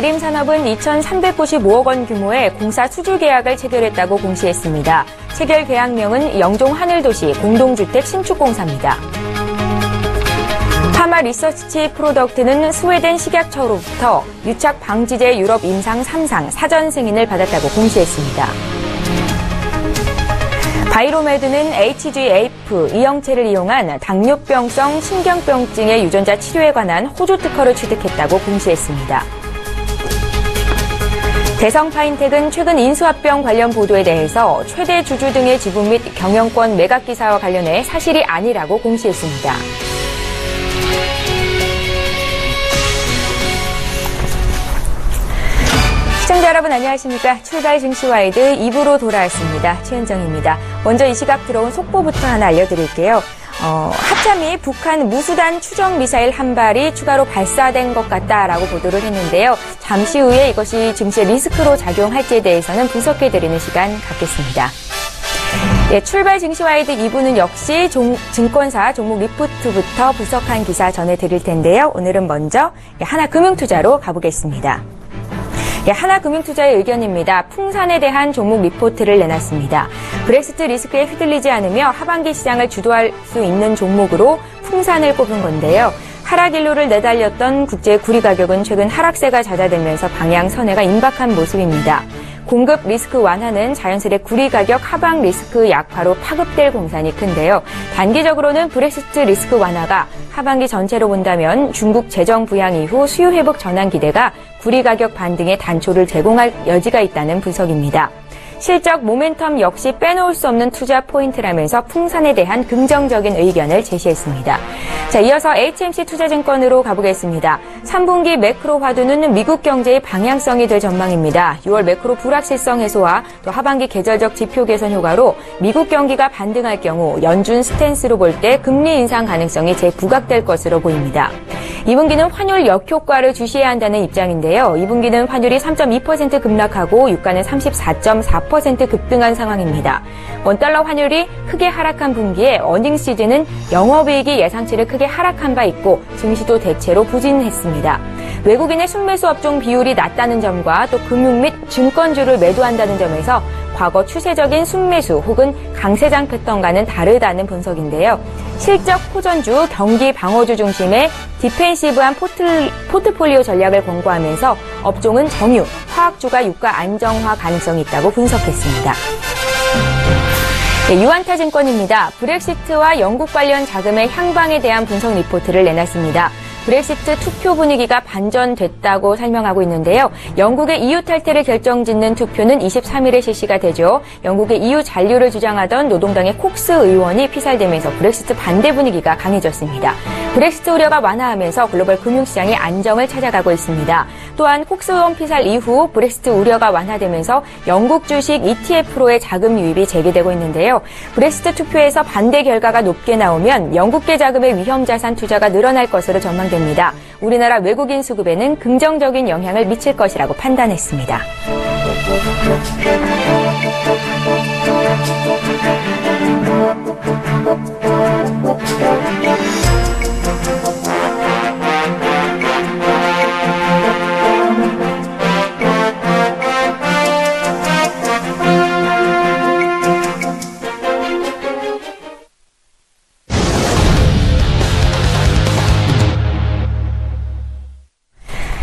대림산업은 2,395억 원 규모의 공사 수주 계약을 체결했다고 공시했습니다. 체결 계약명은 영종 하늘도시 공동주택 신축공사입니다. 파마 리서치 프로덕트는 스웨덴 식약처로부터 유착 방지제 유럽 임상 3상 사전 승인을 받았다고 공시했습니다. 바이로메드는 HGF 이형체를 이용한 당뇨병성 신경병증의 유전자 치료에 관한 호주 특허를 취득했다고 공시했습니다. 대성 파인텍은 최근 인수합병 관련 보도에 대해서 최대 주주 등의 지분 및 경영권 매각 기사와 관련해 사실이 아니라고 공시했습니다. 시청자 여러분 안녕하십니까. 출발 증시와이드 2부로 돌아왔습니다. 최현정입니다. 먼저 이 시각 들어온 속보부터 하나 알려드릴게요. 어, 합참이 북한 무수단 추정 미사일 한 발이 추가로 발사된 것 같다라고 보도를 했는데요. 잠시 후에 이것이 증시의 리스크로 작용할지에 대해서는 분석해드리는 시간 갖겠습니다. 예, 출발 증시 와이드 2부는 역시 종, 증권사 종목 리포트부터 분석한 기사 전해드릴 텐데요. 오늘은 먼저 하나금융투자로 가보겠습니다. 예, 하나금융투자의 의견입니다. 풍산에 대한 종목 리포트를 내놨습니다. 브렉시트 리스크에 휘둘리지 않으며 하반기 시장을 주도할 수 있는 종목으로 풍산을 꼽은 건데요. 하락 일로를 내달렸던 국제 구리 가격은 최근 하락세가 잦아들면서 방향 선회가 임박한 모습입니다. 공급 리스크 완화는 자연스레 구리 가격 하방 리스크 약화로 파급될 공산이 큰데요. 단기적으로는 브렉시트 리스크 완화가 하반기 전체로 본다면 중국 재정 부양 이후 수요 회복 전환 기대가 구리 가격 반등의 단초를 제공할 여지가 있다는 분석입니다. 실적 모멘텀 역시 빼놓을 수 없는 투자 포인트라면서 풍산에 대한 긍정적인 의견을 제시했습니다. 자, 이어서 HMC 투자증권으로 가보겠습니다. 3분기 매크로 화두는 미국 경제의 방향성이 될 전망입니다. 6월 매크로 불확실성 해소와 또 하반기 계절적 지표 개선 효과로 미국 경기가 반등할 경우 연준 스탠스로 볼 때 금리 인상 가능성이 재부각될 것으로 보입니다. 2분기는 환율 역효과를 주시해야 한다는 입장인데요. 2분기는 환율이 3.2% 급락하고 유가는 34.4% 급등한 상황입니다. 원달러 환율이 크게 하락한 분기에 어닝 시즌은 영업이익이 예상치를 크게 하락한 바 있고 증시도 대체로 부진했습니다. 외국인의 순매수 업종 비율이 낮다는 점과 또 금융 및 증권주를 매도한다는 점에서 과거 추세적인 순매수 혹은 강세장 패턴과는 다르다는 분석인데요. 실적 호전주, 경기 방어주 중심의 defensive한 포트, 포트폴리오 전략을 권고하면서 업종은 정유, 화학주가 유가 안정화 가능성이 있다고 분석했습니다. 네, 유안타 증권입니다. 브렉시트와 영국 관련 자금의 향방에 대한 분석 리포트를 내놨습니다. 브렉시트 투표 분위기가 반전됐다고 설명하고 있는데요. 영국의 EU 탈퇴를 결정짓는 투표는 23일에 실시가 되죠. 영국의 EU 잔류를 주장하던 노동당의 콕스 의원이 피살되면서 브렉시트 반대 분위기가 강해졌습니다. 브렉시트 우려가 완화하면서 글로벌 금융시장이 안정을 찾아가고 있습니다. 또한 콕스 의원 피살 이후 브렉시트 우려가 완화되면서 영국 주식 ETF로의 자금 유입이 재개되고 있는데요. 브렉시트 투표에서 반대 결과가 높게 나오면 영국계 자금의 위험 자산 투자가 늘어날 것으로 전망됩니다. 됩니다. 우리나라 외국인 수급에는 긍정적인 영향을 미칠 것이라고 판단했습니다.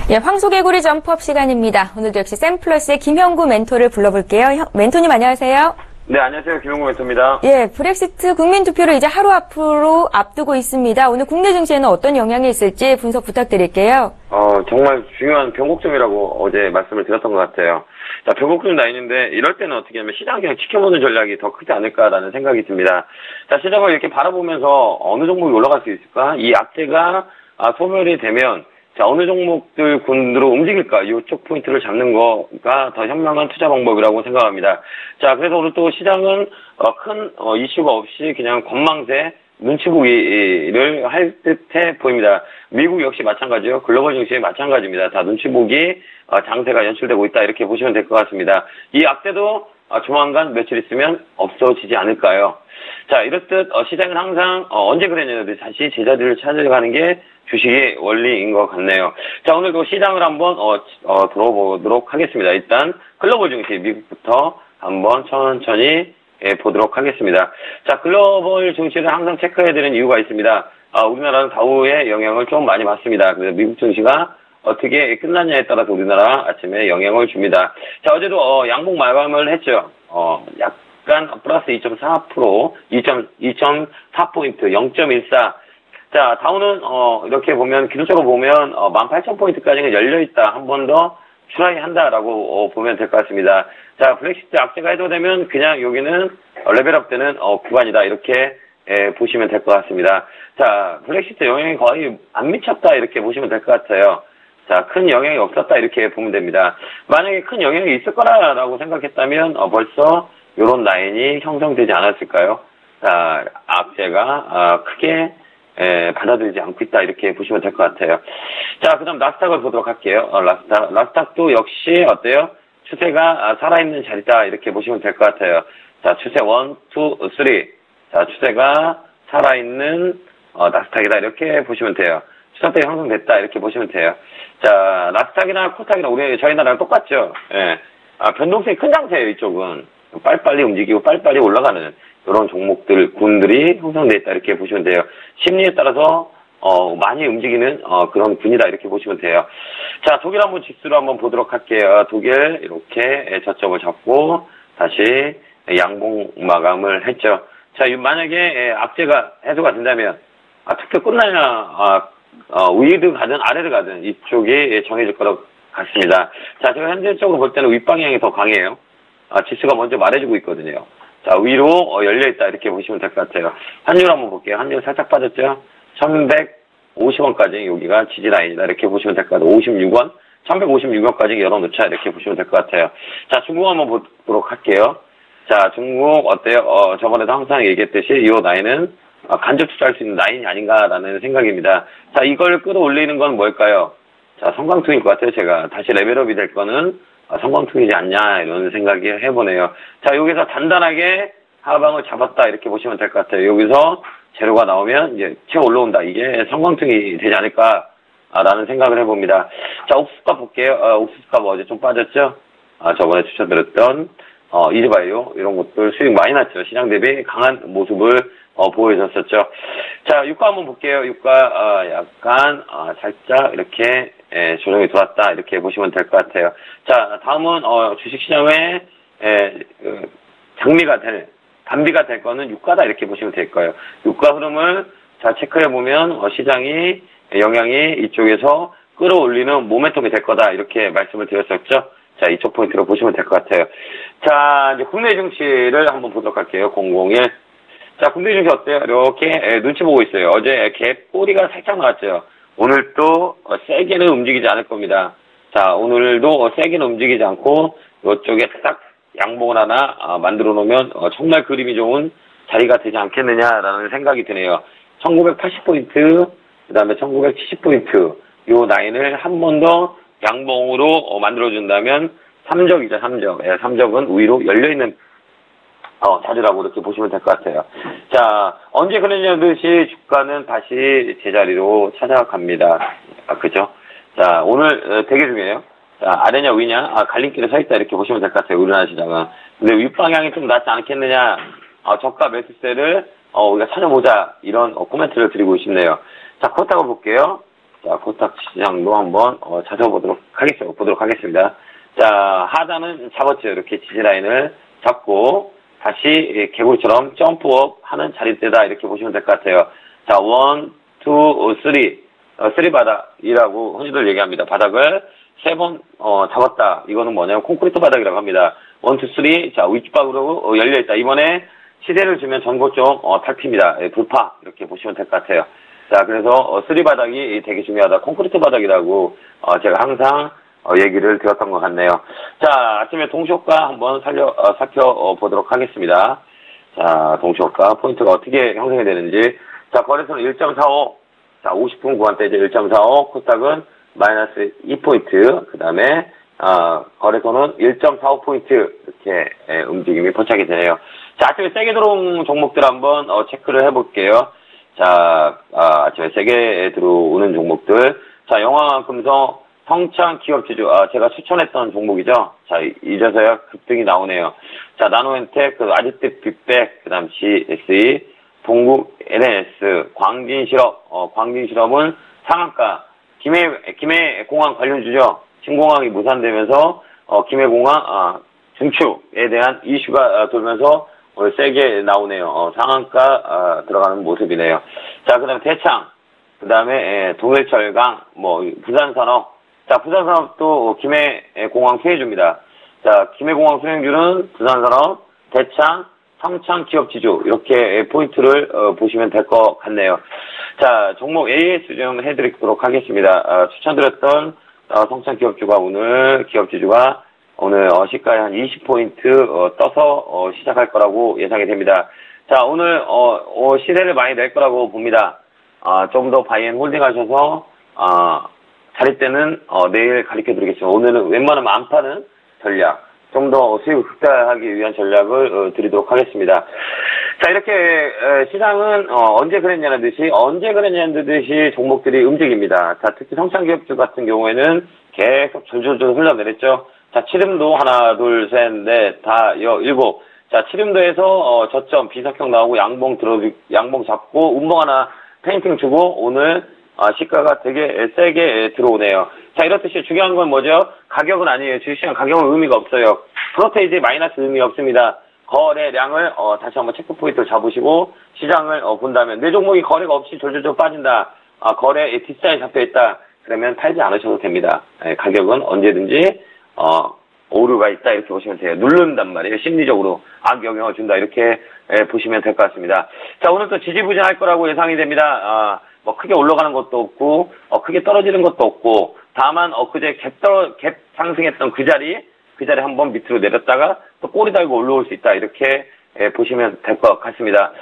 예, 황소개구리 점프업 시간입니다. 오늘도 역시 샘플러스의 김형구 멘토를 불러볼게요. 멘토님 안녕하세요. 네, 안녕하세요. 김용구 멘토입니다. 예, 브렉시트 국민투표를 이제 하루 앞으로 앞두고 있습니다. 오늘 국내 증시에는 어떤 영향이 있을지 분석 부탁드릴게요. 어, 정말 중요한 변곡점이라고 어제 말씀을 드렸던 것 같아요. 자, 변곡점이 나 있는데 이럴 때는 어떻게 하면 시장 그냥 지켜보는 전략이 더 크지 않을까라는 생각이 듭니다. 자, 시장을 이렇게 바라보면서 어느 종목이 올라갈 수 있을까? 이 악재가 아, 소멸이 되면 자, 어느 종목들 군으로 움직일까? 이쪽 포인트를 잡는 거가 더 현명한 투자 방법이라고 생각합니다. 자, 그래서 오늘 또 시장은 어, 큰 어, 이슈가 없이 그냥 건망세 눈치 보기를 할 듯해 보입니다. 미국 역시 마찬가지요. 글로벌 증시에 마찬가지입니다. 다 눈치 보기 어, 장세가 연출되고 있다 이렇게 보시면 될 것 같습니다. 이 악세도 어, 조만간 며칠 있으면 없어지지 않을까요? 자, 이렇듯 어, 시장은 항상 어, 언제 그랬냐면 다시 제자리를 찾아가는 게 주식의 원리인 것 같네요. 자, 오늘도 시장을 한번 어, 어, 들어보도록 하겠습니다. 일단 글로벌 증시 미국부터 한번 천천히 예, 보도록 하겠습니다. 자, 글로벌 증시를 항상 체크해야 되는 이유가 있습니다. 아, 우리나라는 다우의 영향을 좀 많이 받습니다. 그래서 미국 증시가 어떻게 끝났냐에 따라서 우리나라 아침에 영향을 줍니다. 자, 어제도 어, 양봉 마감을 했죠. 어, 약간 플러스 2.4%, 2.4포인트, 0.14. 자, 다우는 어, 이렇게 보면 기술적으로 보면 어, 18,000포인트까지는 열려 있다. 한 번더 try 한다라고 어, 보면 될 것 같습니다. 자, 브렉시트 악재가 해소되면 그냥 여기는 어, level up 되는 어, 구간이다. 이렇게 예, 보시면 될 것 같습니다. 자, 브렉시트 영향이 거의 안 미쳤다. 이렇게 보시면 될 것 같아요. 자, 큰 영향이 없었다. 이렇게 보면 됩니다. 만약에 큰 영향이 있을 거라고 생각했다면 어, 벌써 이런 라인이 형성되지 않았을까요? 자, 악재가 아, 크게 에, 받아들이지 않고 있다 이렇게 보시면 될 것 같아요. 자, 그다음 나스닥을 보도록 할게요. 어, 나스닥, 나스닥도 역시 어때요? 추세가 아, 살아있는 자리다 이렇게 보시면 될 것 같아요. 자, 추세 1, 2, 3. 자, 추세가 살아있는 어, 나스닥이다 이렇게 보시면 돼요. 추세대 형성됐다 이렇게 보시면 돼요. 자, 나스닥이나 코스닥이나 우리 저희 나라랑 똑같죠. 예. 아, 변동성이 큰 장세예요 이쪽은. 빨리빨리 움직이고 빨리빨리 올라가는 이런 종목들, 군들이 형성돼 있다 이렇게 보시면 돼요. 심리에 따라서 어, 많이 움직이는 어, 그런 군이다 이렇게 보시면 돼요. 자, 독일 한번 지수로 한번 보도록 할게요. 독일 이렇게 저점을 잡고 다시 양봉 마감을 했죠. 자, 만약에 악재가 해소가 된다면 아, 투표 끝나냐 아, 어, 위를 가든 아래를 가든 이쪽이 정해질 거라고 같습니다. 자, 제가 현재적으로 볼 때는 윗방향이 더 강해요. 아, 지수가 먼저 말해주고 있거든요. 자, 위로 어, 열려있다 이렇게 보시면 될 것 같아요. 한율 한번 볼게요. 한율 살짝 빠졌죠? 1150원까지 여기가 지지라인이다 이렇게 보시면 될 것 같아요. 56원? 1156원까지 열어놓자 이렇게 보시면 될 것 같아요. 자, 중국 한번 보도록 할게요. 자, 중국 어때요? 어, 저번에도 항상 얘기했듯이 이 라인은 어, 간접 투자할 수 있는 라인이 아닌가라는 생각입니다. 자, 이걸 끌어올리는 건 뭘까요? 자, 성광투인 것 같아요, 제가. 다시 레벨업이 될 거는 아, 성광투이지 않냐, 이런 생각이 해보네요. 자, 여기서 단단하게 하방을 잡았다, 이렇게 보시면 될 것 같아요. 여기서 재료가 나오면 이제 채 올라온다. 이게 성광투이 되지 않을까라는 생각을 해봅니다. 자, 옥수수값 볼게요. 어, 옥수수값 어제 좀 빠졌죠? 아, 저번에 추천드렸던 어, 이즈바이오 이런 것들 수익 많이 났죠. 시장 대비 강한 모습을 어, 보여줬었죠. 자, 유가 한번 볼게요. 유가 어, 약간 어, 살짝 이렇게 예, 조정이 들어왔다 이렇게 보시면 될 것 같아요. 자, 다음은 어, 주식시장에 예, 그, 장미가 될 단비가 될 거는 유가다 이렇게 보시면 될 거예요. 유가 흐름을 잘 체크해 보면 어, 시장이 영향이 이쪽에서 끌어올리는 모멘텀이 될 거다 이렇게 말씀을 드렸었죠. 자, 이쪽 포인트로 보시면 될 것 같아요. 자, 이제 국내 증시를 한번 보도록 할게요. 001. 자, 국내 증시 어때요? 이렇게 예, 눈치 보고 있어요. 어제 갭 꼬리가 살짝 나왔죠. 오늘 또 어, 세게는 움직이지 않을 겁니다. 자, 오늘도 어, 세게는 움직이지 않고 이쪽에 딱 양봉을 하나 아, 만들어 놓으면 어, 정말 그림이 좋은 자리가 되지 않겠느냐라는 생각이 드네요. 1980포인트, 그 다음에 1970포인트, 요 라인을 한 번 더 양봉으로 만들어준다면 3적이죠, 3적. 예, 3적은 위로 열려있는 어, 자리라고 이렇게 보시면 될 것 같아요. 자, 언제 그랬냐듯이 주가는 다시 제자리로 찾아갑니다. 아, 그죠? 자, 오늘 되게 중요해요. 자, 아래냐 위냐, 아, 갈림길에 서 있다 이렇게 보시면 될 것 같아요. 우리나라 시장은. 근데 윗방향이 좀 낫지 않겠느냐, 어, 저가 매수세를 어, 우리가 찾아보자 이런 어, 코멘트를 드리고 싶네요. 자, 코스닥을 볼게요. 자, 코스닥 시장도 한번 어, 찾아보도록 하겠습니다. 보도록 하겠습니다. 자, 하단은 잡았죠. 이렇게 지지라인을 잡고 다시 개구리처럼 jump up 하는 자리대다 이렇게 보시면 될 것 같아요. 자, one, two, three, 어, three 바닥이라고 흔히들 얘기합니다. 바닥을 세번 어, 잡았다. 이거는 뭐냐면 콘크리트 바닥이라고 합니다. one, two, three. 자, 윗박으로 어, 열려 있다. 이번에 시세를 주면 전고점 어, 탈피입니다. 예, 돌파 이렇게 보시면 될 것 같아요. 자, 그래서 어, three 바닥이 되게 중요하다. 콘크리트 바닥이라고 어, 제가 항상 어, 얘기를 드렸던 것 같네요. 자, 아침에 동시호가 한번 살려 어, 살펴보도록 하겠습니다. 자, 동시호가 포인트가 어떻게 형성이 되는지. 자, 거래소는 1.45. 자, 50분 구간대 이제 1.45. 코스닥은 마이너스 2포인트. 그 다음에 어, 거래소는 1.45포인트 이렇게 예, 움직임이 포착이 되네요. 자, 아침에 세게 들어온 종목들 한번 어, 체크를 해볼게요. 자, 아, 아침에 세게 들어오는 종목들. 자, 영화금성 성창 기업주주, 아, 제가 추천했던 종목이죠. 자, 이제서야 급등이 나오네요. 자, 나노엔텍, 그 아지트 빅백, 그 다음 GSE, 동국 NS, 광진실업, 어, 광진실업은 상한가, 김해, 김해공항 관련주죠. 신공항이 무산되면서, 어, 김해공항, 아, 중축에 대한 이슈가 아, 돌면서 오늘 세게 나오네요. 어, 상한가 아, 들어가는 모습이네요. 자, 그 다음에 대창, 그 다음에 동해철강, 뭐 부산산업. 자, 부산산업도 김해공항 수혜주입니다. 자, 김해공항 수행주는 부산산업, 대창, 성창 기업 지주 이렇게 포인트를 어, 보시면 될 것 같네요. 자, 종목 AS 좀 해드리도록 하겠습니다. 아, 추천드렸던 어, 성창 기업지주가 오늘 기업 지주가 오늘 어, 시가에 한 20포인트 어, 떠서 어, 시작할 거라고 예상이 됩니다. 자, 오늘 어, 어, 시세를 많이 낼 거라고 봅니다. 아, 좀 더 buy and holding 하셔서 아, 자리 때는 어, 내일 가르쳐 드리겠습니다. 오늘은 웬만하면 안 파는 전략, 좀 더 수익을 극대화하기 위한 전략을 어, 드리도록 하겠습니다. 자, 이렇게 에, 시장은 어, 언제 그랬냐는 듯이 언제 그랬냐는 듯이 종목들이 움직입니다. 자, 특히 성창기업지주 같은 경우에는 계속 졸졸졸 흘러내렸죠. 자, 치름도 하나, 둘, 셋, 넷, 다, 여, 일곱. 자, 치름도에서 어, 저점 비석형 나오고 양봉 들어 양봉 잡고 운봉 하나 페인팅 주고 오늘 아, 시가가 되게 세게 들어오네요. 자, 이렇듯이 중요한 건 뭐죠? 가격은 아니에요. 주식시장 가격은 의미가 없어요. 프로테이지 마이너스 의미 없습니다. 거래량을 어, 다시 한번 체크 포인트를 잡으시고 시장을 어, 본다면 내 종목이 거래가 없이 졸졸졸 빠진다. 아, 거래에 뒷사에 잡혀 있다. 그러면 팔지 않으셔도 됩니다. 예, 가격은 언제든지 어, 오류가 있다 이렇게 보시면 돼요. 누른단 말이에요. 심리적으로 악영향을 준다 이렇게 예, 보시면 될 것 같습니다. 자 오늘 또 지지부진할 거라고 예상이 됩니다. 아, 뭐 크게 올라가는 것도 없고 어, 크게 떨어지는 것도 없고 다만 엊그제 갭, 떨어, 갭 상승했던 그 자리 그 자리 한번 밑으로 내렸다가 또 꼬리 달고 올라올 수 있다 이렇게 예, 보시면 될 것 같습니다.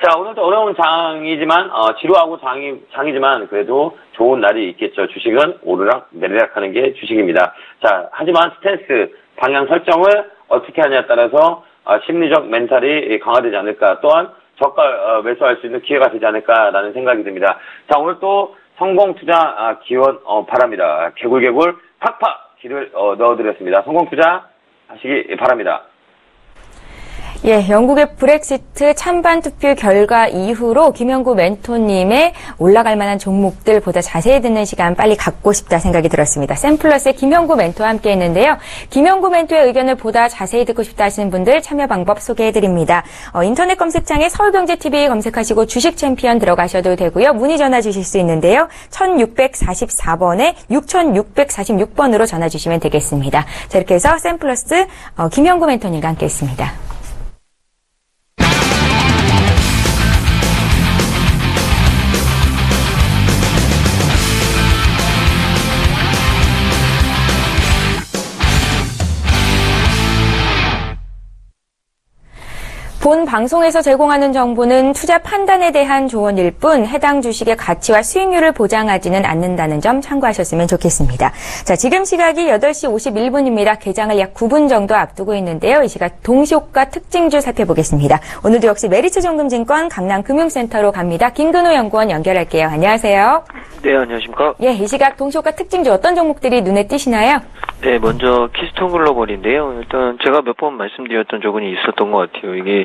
자 오늘도 어려운 장이지만 어, 지루하고 장이 장이지만 그래도 좋은 날이 있겠죠. 주식은 오르락 내리락 하는 게 주식입니다. 자 하지만 스탠스 방향 설정을 어떻게 하냐에 따라서 어, 심리적 mental이 강화되지 않을까 또한 저가 어, 매수할 수 있는 기회가 되지 않을까라는 생각이 듭니다. 자 오늘 또 성공 투자 아, 기원 어, 바랍니다. 개굴개굴 팍팍 기를 어, 넣어드렸습니다. 성공 투자 하시기 바랍니다. 예, 영국의 브렉시트 찬반 투표 결과 이후로 김영구 멘토님의 올라갈 만한 종목들 보다 자세히 듣는 시간 빨리 갖고 싶다 생각이 들었습니다. 샘플러스의 김영구 멘토와 함께 했는데요. 김영구 멘토의 의견을 보다 자세히 듣고 싶다 하시는 분들 참여 방법 소개해 드립니다. 어, 인터넷 검색창에 서울경제TV 검색하시고 주식 챔피언 들어가셔도 되고요. 문의 전화 주실 수 있는데요. 1644번에 6646번으로 전화 주시면 되겠습니다. 자, 이렇게 해서 샘플러스 어, 김영구 멘토님과 함께 했습니다. 본 방송에서 제공하는 정보는 투자 판단에 대한 조언일 뿐 해당 주식의 가치와 수익률을 보장하지는 않는다는 점 참고하셨으면 좋겠습니다. 자, 지금 시각이 8시 51분입니다. 개장을 약 9분 정도 앞두고 있는데요. 이 시각 동시호가 특징주 살펴보겠습니다. 오늘도 역시 메리츠 종금증권 강남금융센터로 갑니다. 김근호 연구원 연결할게요. 안녕하세요. 네, 안녕하십니까? 예, 이 시각 동시호가 특징주 어떤 종목들이 눈에 띄시나요? 네, 먼저 키스톤 글로벌인데요. 일단 제가 몇 번 말씀드렸던 적은 있었던 것 같아요. 이게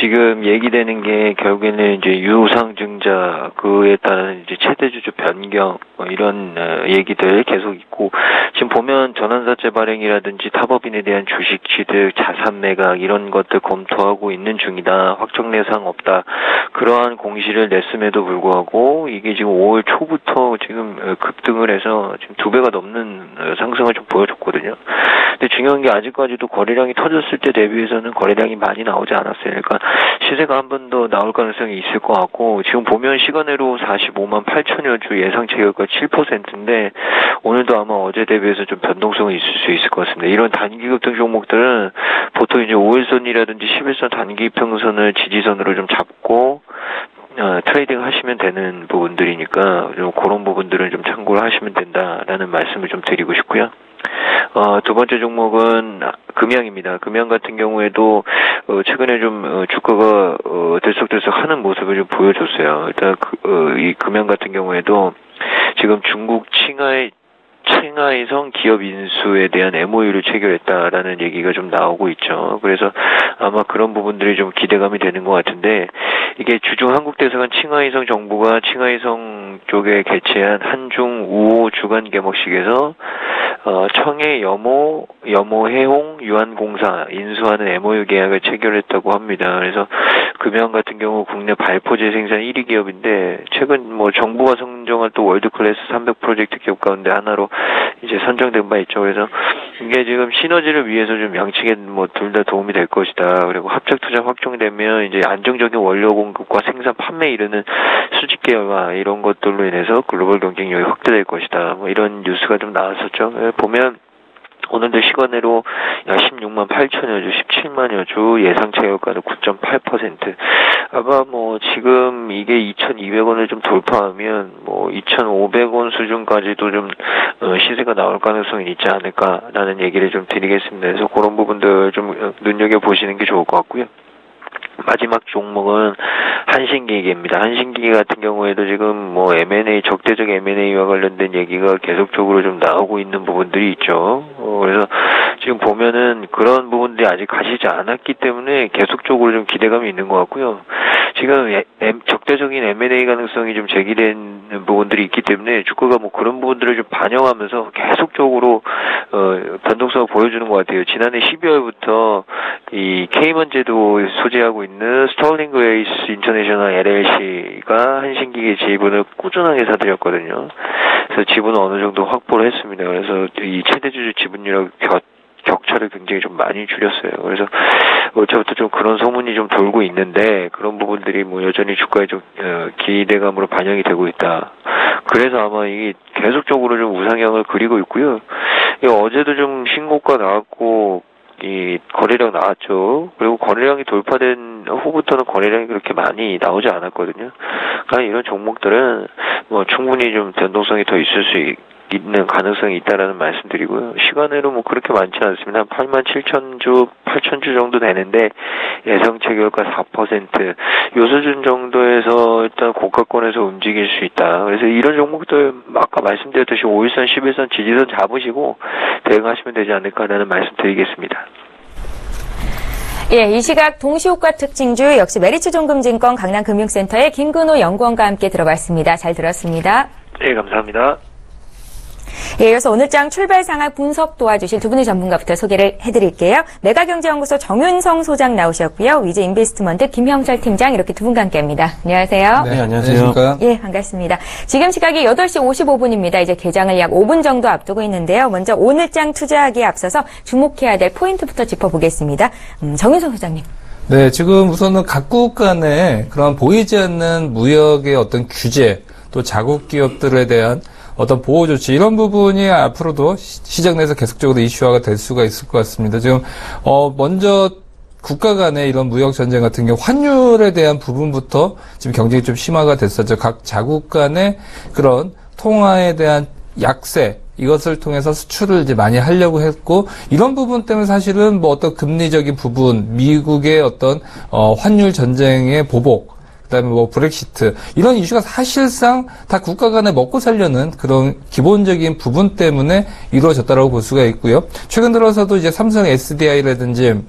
지금 얘기되는 게 결국에는 이제 유상증자 그에 따른 이제 최대주주 변경 뭐 이런 어, 얘기들 계속 있고 지금 보면 전환사채 발행이라든지 타법인에 대한 주식 취득, 자산 매각 이런 것들 검토하고 있는 중이다. 확정 내상 없다. 그러한 공시를 냈음에도 불구하고 이게 지금 5월 초부터 지금 어, 급등을 해서 지금 두 배가 넘는 어, 상승을 좀 보여줬거든요. 근데 중요한 게 아직까지도 거래량이 터졌을 때 대비해서는 거래량이 많이 나오지 않았어요. 그러니까 시세가 한 번 더 나올 가능성이 있을 것 같고 지금 보면 시간으로 45만 8천여 주 예상 체결가 7%인데 오늘도 아마 어제 대비해서 좀 변동성이 있을 수 있을 것 같습니다. 이런 단기 급등 종목들은 보통 이제 5일선이라든지 10일선 단기 평선을 지지선으로 좀 잡고 어, trading 하시면 되는 부분들이니까 좀 그런 부분들은 좀 참고를 하시면 된다라는 말씀을 좀 드리고 싶고요. 어, 두 번째 종목은 금양입니다. 금양 같은 경우에도 어, 최근에 좀 어, 주가가 어, 들썩들썩 하는 모습을 좀 보여줬어요. 일단 그, 어, 이 금양 같은 경우에도 지금 중국 칭하이 칭하이성 기업 인수에 대한 MOU를 체결했다라는 얘기가 좀 나오고 있죠. 그래서 아마 그런 부분들이 좀 기대감이 되는 것 같은데 이게 주중 한국 대사관 칭하이성 정부가 칭하이성 쪽에 개최한 한중 우호 주간 개막식에서 어, 청해 여모, 여모 해홍 유한공사 인수하는 MOU 계약을 체결했다고 합니다. 그래서 금양 같은 경우 국내 발포제 생산 1위 기업인데 최근 뭐 정부가 선정한 또 월드클래스 300 프로젝트 기업 가운데 하나로 이제 선정된 바 있죠. 그래서 이게 지금 시너지를 위해서 좀 양측에 뭐 둘 다 도움이 될 것이다. 그리고 합작 투자 확정되면 이제 안정적인 원료 공급과 생산 판매 이르는 수직 계열화 이런 것들로 인해서 글로벌 경쟁력이 확대될 것이다. 뭐 이런 뉴스가 좀 나왔었죠. 예, 보면 오늘도 시간으로 16만 8천여 주, 17만여 주 예상 차율가는 9.8%. 아마 뭐 지금 이게 2,200원을 좀 돌파하면 뭐 2,500원 수준까지도 좀 어, 시세가 나올 가능성이 있지 않을까라는 얘기를 좀 드리겠습니다. 그래서 그런 부분들 좀 어, 눈여겨 보시는 게 좋을 것 같고요. 마지막 종목은 한신기계입니다. 한신기계 같은 경우에도 지금 뭐 M&A 적대적 M&A와 관련된 얘기가 계속적으로 좀 나오고 있는 부분들이 있죠. 어, 그래서 지금 보면은 그런 부분들이 아직 가시지 않았기 때문에 계속적으로 좀 기대감이 있는 것 같고요. 지금 적대적인 M&A 가능성이 좀 제기되는 부분들이 있기 때문에 주가가 뭐 그런 부분들을 좀 반영하면서 계속적으로 어, 변동성을 보여주는 것 같아요. 지난해 12월부터 이 케이먼 제도 소재하고 있는 스톨링 웨이스 인터내셔널 LLC가 한신기계 지분을 꾸준하게 사들였거든요. 그래서 지분을 어느 정도 확보를 했습니다. 그래서 이 최대주주 지분율하고 곁 격차를 굉장히 좀 많이 줄였어요. 그래서 어제부터 좀 그런 소문이 좀 돌고 있는데 그런 부분들이 뭐 여전히 주가에 좀 어, 기대감으로 반영이 되고 있다. 그래서 아마 이게 계속적으로 좀 우상향을 그리고 있고요. 어제도 좀 신고가 나왔고 이 거래량 나왔죠. 그리고 거래량이 돌파된 후부터는 거래량이 그렇게 많이 나오지 않았거든요. 그러니까 이런 종목들은 뭐 충분히 좀 변동성이 더 있을 수 있, 있는 가능성이 있다라는 말씀드리고요. 시간으로 뭐 그렇게 많지 않습니다. 한 8만 7천 주, 8천 주 정도 되는데 예상 체결가 4%, 요 수준 정도에서 일단 고가권에서 움직일 수 있다. 그래서 이런 종목들 아까 말씀드렸듯이 5일선, 10일선 지지선 잡으시고 대응하시면 되지 않을까라는 말씀드리겠습니다. 예, 이 시각 동시호가 특징주 역시 메리츠 종금증권 강남금융센터의 김근호 연구원과 함께 들어봤습니다. 잘 들었습니다. 네, 감사합니다. 예, 이어서 오늘 장 출발 상황 분석 도와주실 두 분의 전문가부터 소개를 해드릴게요. 메가경제연구소 정윤성 소장 나오셨고요. 위즈 인베스트먼트 김형철 팀장 이렇게 두 분과 함께합니다. 안녕하세요. 네, 안녕하세요. 예, 반갑습니다. 지금 시각이 8시 55분입니다. 이제 개장을 약 5분 정도 앞두고 있는데요. 먼저 오늘 장 투자하기에 앞서서 주목해야 될 포인트부터 짚어보겠습니다. 음, 정윤성 소장님. 네, 지금 우선은 각국 간에 그런 보이지 않는 무역의 어떤 규제, 또 자국 기업들에 대한 어떤 보호 조치 이런 부분이 앞으로도 시장 내에서 계속적으로 이슈화가 될 수가 있을 것 같습니다. 지금 어 먼저 국가 간의 이런 무역 전쟁 같은 경우 환율에 대한 부분부터 지금 경쟁이 좀 심화가 됐었죠. 각 자국 간의 그런 통화에 대한 약세 이것을 통해서 수출을 이제 많이 하려고 했고 이런 부분 때문에 사실은 뭐 어떤 금리적인 부분 미국의 어떤 어 환율 전쟁의 보복 그다음에 뭐 브렉시트 이런 이슈가 사실상 다 국가 간에 먹고 살려는 그런 기본적인 부분 때문에 이루어졌다라고 볼 수가 있고요. 최근 들어서도 이제 삼성 SDI라든지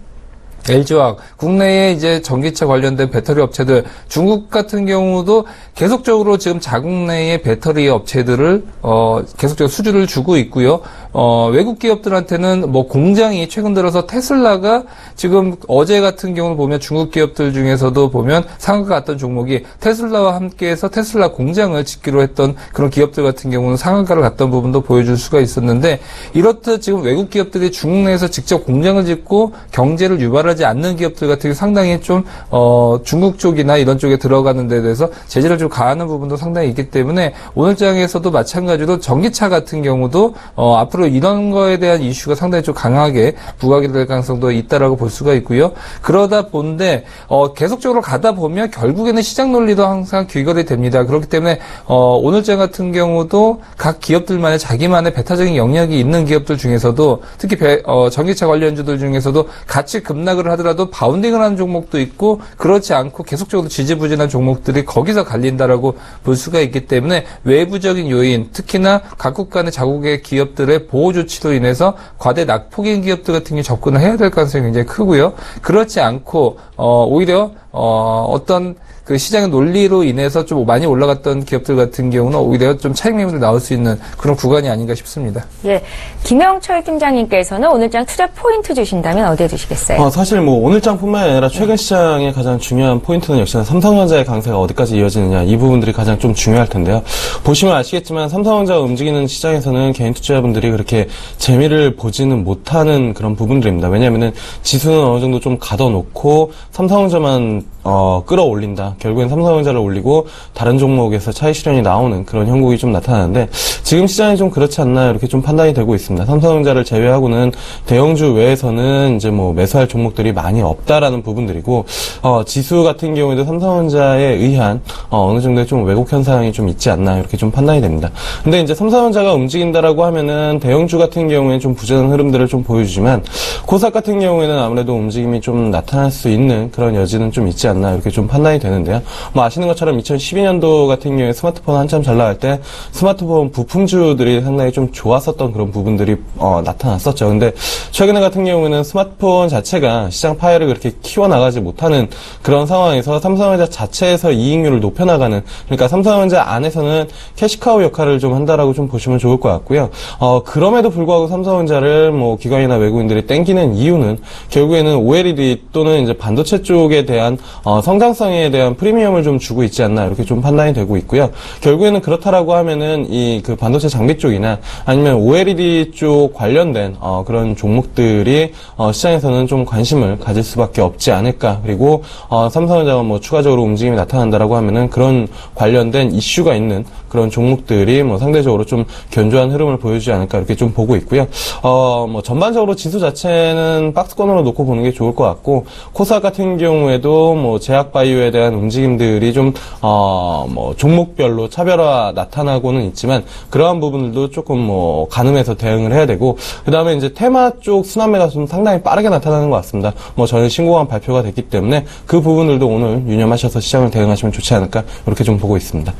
LG화학, 국내에 이제 전기차 관련된 배터리 업체들, 중국 같은 경우도 계속적으로 지금 자국 내의 배터리 업체들을, 어, 계속적으로 수주를 주고 있고요. 어, 외국 기업들한테는 뭐 공장이 최근 들어서 테슬라가 지금 어제 같은 경우는 보면 중국 기업들 중에서도 보면 상한가 갔던 종목이 테슬라와 함께해서 테슬라 공장을 짓기로 했던 그런 기업들 같은 경우는 상한가를 갔던 부분도 보여줄 수가 있었는데 이렇듯 지금 외국 기업들이 중국 내에서 직접 공장을 짓고 경제를 유발하지 않는 기업들 같은 경우 상당히 좀 어, 중국 쪽이나 이런 쪽에 들어가는 데 대해서 제재를 좀 가하는 부분도 상당히 있기 때문에 오늘 장에서도 마찬가지로 전기차 같은 경우도 어, 앞으로 이런 거에 대한 이슈가 상당히 좀 강하게 부각이 될 가능성도 있다라고 볼 수가 있고요. 그러다 본데 어, 계속적으로 가다 보면 결국에는 시장 논리도 항상 귀결이 됩니다. 그렇기 때문에 어, 오늘장 같은 경우도 각 기업들만의 자기만의 배타적인 영역이 있는 기업들 중에서도 특히 배, 어, 전기차 관련주들 중에서도 같이 급락을 하더라도 바운딩을 하는 종목도 있고 그렇지 않고 계속적으로 지지부진한 종목들이 거기서 갈린다라고 볼 수가 있기 때문에 외부적인 요인 특히나 각국 간의 자국의 기업들의 보호 조치로 인해서 과대 낙폭인 기업들 같은 경우 접근을 해야 될 가능성이 굉장히 크고요. 그렇지 않고 어, 오히려 어, 어떤 그 시장의 논리로 인해서 좀 많이 올라갔던 기업들 같은 경우는 오히려 좀 차익 매물이 나올 수 있는 그런 구간이 아닌가 싶습니다. 예. 김영철 팀장님께서는 오늘장 투자 포인트 주신다면 어디에 주시겠어요? 어, 사실 뭐 오늘장뿐만 아니라 최근 시장의 가장 중요한 포인트는 역시나 삼성전자의 강세가 어디까지 이어지느냐 이 부분들이 가장 좀 중요할 텐데요. 보시면 아시겠지만 삼성전자가 움직이는 시장에서는 개인 투자자분들이 그렇게 재미를 보지는 못하는 그런 부분들입니다. 왜냐하면은 지수는 어느 정도 좀 가둬놓고 삼성전자만 어, 끌어올린다. 결국엔 삼성전자를 올리고 다른 종목에서 차익 실현이 나오는 그런 형국이 좀 나타나는데 지금 시장이 좀 그렇지 않나 이렇게 좀 판단이 되고 있습니다. 삼성전자를 제외하고는 대형주 외에서는 이제 뭐 매수할 종목들이 많이 없다라는 부분들이고 어, 지수 같은 경우에도 삼성전자에 의한 어, 느 정도의 좀 왜곡 현상이 좀 있지 않나 이렇게 좀 판단이 됩니다. 근데 이제 삼성전자가 움직인다라고 하면은 대형주 같은 경우에는 좀 부진한 흐름들을 좀 보여주지만 코스닥 같은 경우에는 아무래도 움직임이 좀 나타날 수 있는 그런 여지는 좀 있지 않나 이렇게 좀 판단이 되는데요. 뭐 아시는 것처럼 2012년도 같은 경우에 스마트폰 한참 잘 나갈 때 스마트폰 부품주들이 상당히 좀 좋았었던 그런 부분들이 어, 나타났었죠. 근데 최근에 같은 경우에는 스마트폰 자체가 시장 파열을 그렇게 키워나가지 못하는 그런 상황에서 삼성전자 자체에서 이익률을 높여나가는 그러니까 삼성전자 안에서는 캐시카우 역할을 좀 한다라고 좀 보시면 좋을 것 같고요. 어, 그럼에도 불구하고 삼성전자를 뭐 기관이나 외국인들이 땡기는 이유는 결국에는 OLED 또는 이제 반도체 쪽에 대한 어, 성장성에 대한 프리미엄을 좀 주고 있지 않나 이렇게 좀 판단이 되고 있고요. 결국에는 그렇다라고 하면은 이 그 반도체 장비 쪽이나 아니면 OLED 쪽 관련된 어, 그런 종목들이 어, 시장에서는 좀 관심을 가질 수밖에 없지 않을까. 그리고 어, 삼성전자가 뭐 추가적으로 움직임이 나타난다라고 하면은 그런 관련된 이슈가 있는 그런 종목들이 뭐 상대적으로 좀 견조한 흐름을 보여주지 않을까 이렇게 좀 보고 있고요. 어, 뭐 전반적으로 지수 자체는 박스권으로 놓고 보는 게 좋을 것 같고 코스닥 같은 경우에도 뭐 제약바이오에 대한 움직임들이 좀, 어, 뭐, 종목별로 차별화 나타나고는 있지만, 그러한 부분들도 조금 뭐, 가늠해서 대응을 해야 되고, 그 다음에 이제 테마 쪽 순환매가 좀 상당히 빠르게 나타나는 것 같습니다. 뭐, 저는 신고한 발표가 됐기 때문에 그 부분들도 오늘 유념하셔서 시장을 대응하시면 좋지 않을까, 이렇게 좀 보고 있습니다.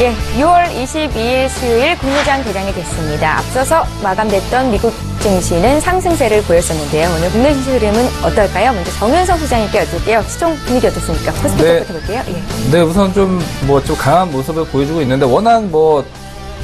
예, 6월 22일 수요일 국내장 개장이 됐습니다. 앞서서 마감됐던 미국 증시는 상승세를 보였었는데요. 오늘 국내 증시 흐름은 어떨까요? 먼저 정현석 부장님께 여쭐게요. 시종 분위기 어떻습니까? 코스피부터 네. 볼게요. 예. 네, 우선 좀 뭐좀 뭐 강한 모습을 보여주고 있는데 워낙 뭐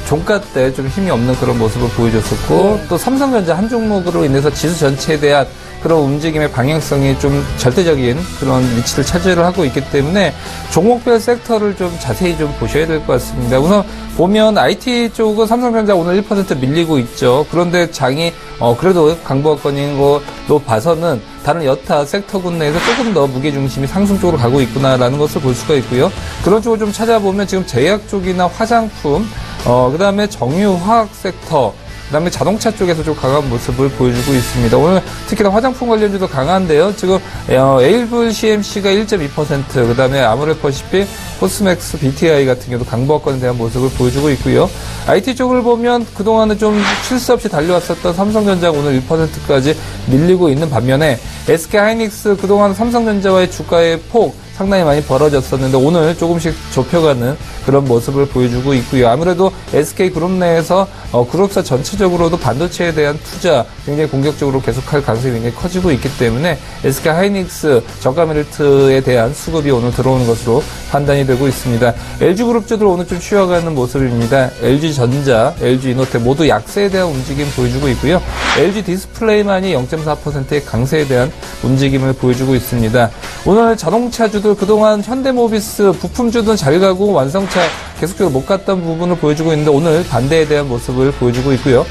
종가 때 좀 힘이 없는 그런 모습을 보여줬었고 네. 또 삼성전자 한 종목으로 인해서 지수 전체에 대한 그런 움직임의 방향성이 좀 절대적인 그런 위치를 차지를 하고 있기 때문에 종목별 섹터를 좀 자세히 좀 보셔야 될 것 같습니다. 우선 보면 IT 쪽은 삼성전자 오늘 1% 밀리고 있죠. 그런데 장이 어 그래도 강보학권인 걸로 봐서는 다른 여타 섹터군 내에서 조금 더 무게중심이 상승 쪽으로 가고 있구나라는 것을 볼 수가 있고요. 그런 쪽을 좀 찾아보면 지금 제약 쪽이나 화장품, 어, 그 다음에 정유화학 섹터, 그다음에 자동차 쪽에서 좀 강한 모습을 보여주고 있습니다. 오늘 특히나 화장품 관련주도 강한데요. 지금 어, 에일블 CMC가 1.2%, 그다음에 아모레퍼시픽, 코스맥스, BTI 같은 경우도 강보학권에 대한 모습을 보여주고 있고요. IT 쪽을 보면 그동안은 좀 실수 없이 달려왔었던 삼성전자가 오늘 1%까지 밀리고 있는 반면에 SK하이닉스 그동안 삼성전자와의 주가의 폭 상당히 많이 벌어졌었는데 오늘 조금씩 좁혀가는 그런 모습을 보여주고 있고요. 아무래도 SK 그룹 내에서 어, 그룹사 전체적으로도 반도체에 대한 투자 굉장히 공격적으로 계속할 가능성이 굉장히 커지고 있기 때문에 SK 하이닉스 저가 메리트에 대한 수급이 오늘 들어오는 것으로 판단이 되고 있습니다. LG그룹주들 오늘 좀 쉬어가는 모습입니다. LG전자, LG이노텍 모두 약세에 대한 움직임 보여주고 있고요. LG 디스플레이만이 0.4%의 강세에 대한 움직임을 보여주고 있습니다. 오늘 자동차주 들 그동안 현대모비스 부품 주든 잘 가고 완성차 계속적으로 못 갔던 부분을 보여주고 있는데 오늘 반대에 대한 모습을 보여주고 있고요.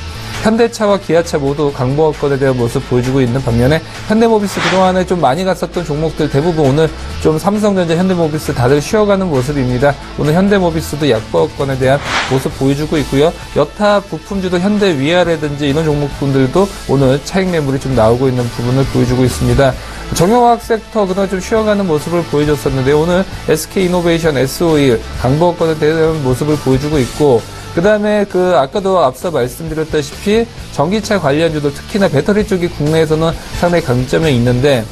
현대차와 기아차 모두 강보업권에 대한 모습 보여주고 있는 반면에 현대모비스 그동안에 좀 많이 갔었던 종목들 대부분 오늘 좀 삼성전자, 현대모비스 다들 쉬어가는 모습입니다. 오늘 현대모비스도 약보업권에 대한 모습 보여주고 있고요. 여타 부품주도 현대 위아래든지 이런 종목분들도 오늘 차익 매물이 좀 나오고 있는 부분을 보여주고 있습니다. 정형화학 섹터 그동안 좀 쉬어가는 모습을 보여줬었는데 오늘 SK이노베이션, SOE 강보업권에 대한 모습을 보여주고 있고 그 다음에 그 아까도 앞서 말씀드렸다시피 전기차 관련주도 특히나 배터리 쪽이 국내에서는 상당히 강점이 있는데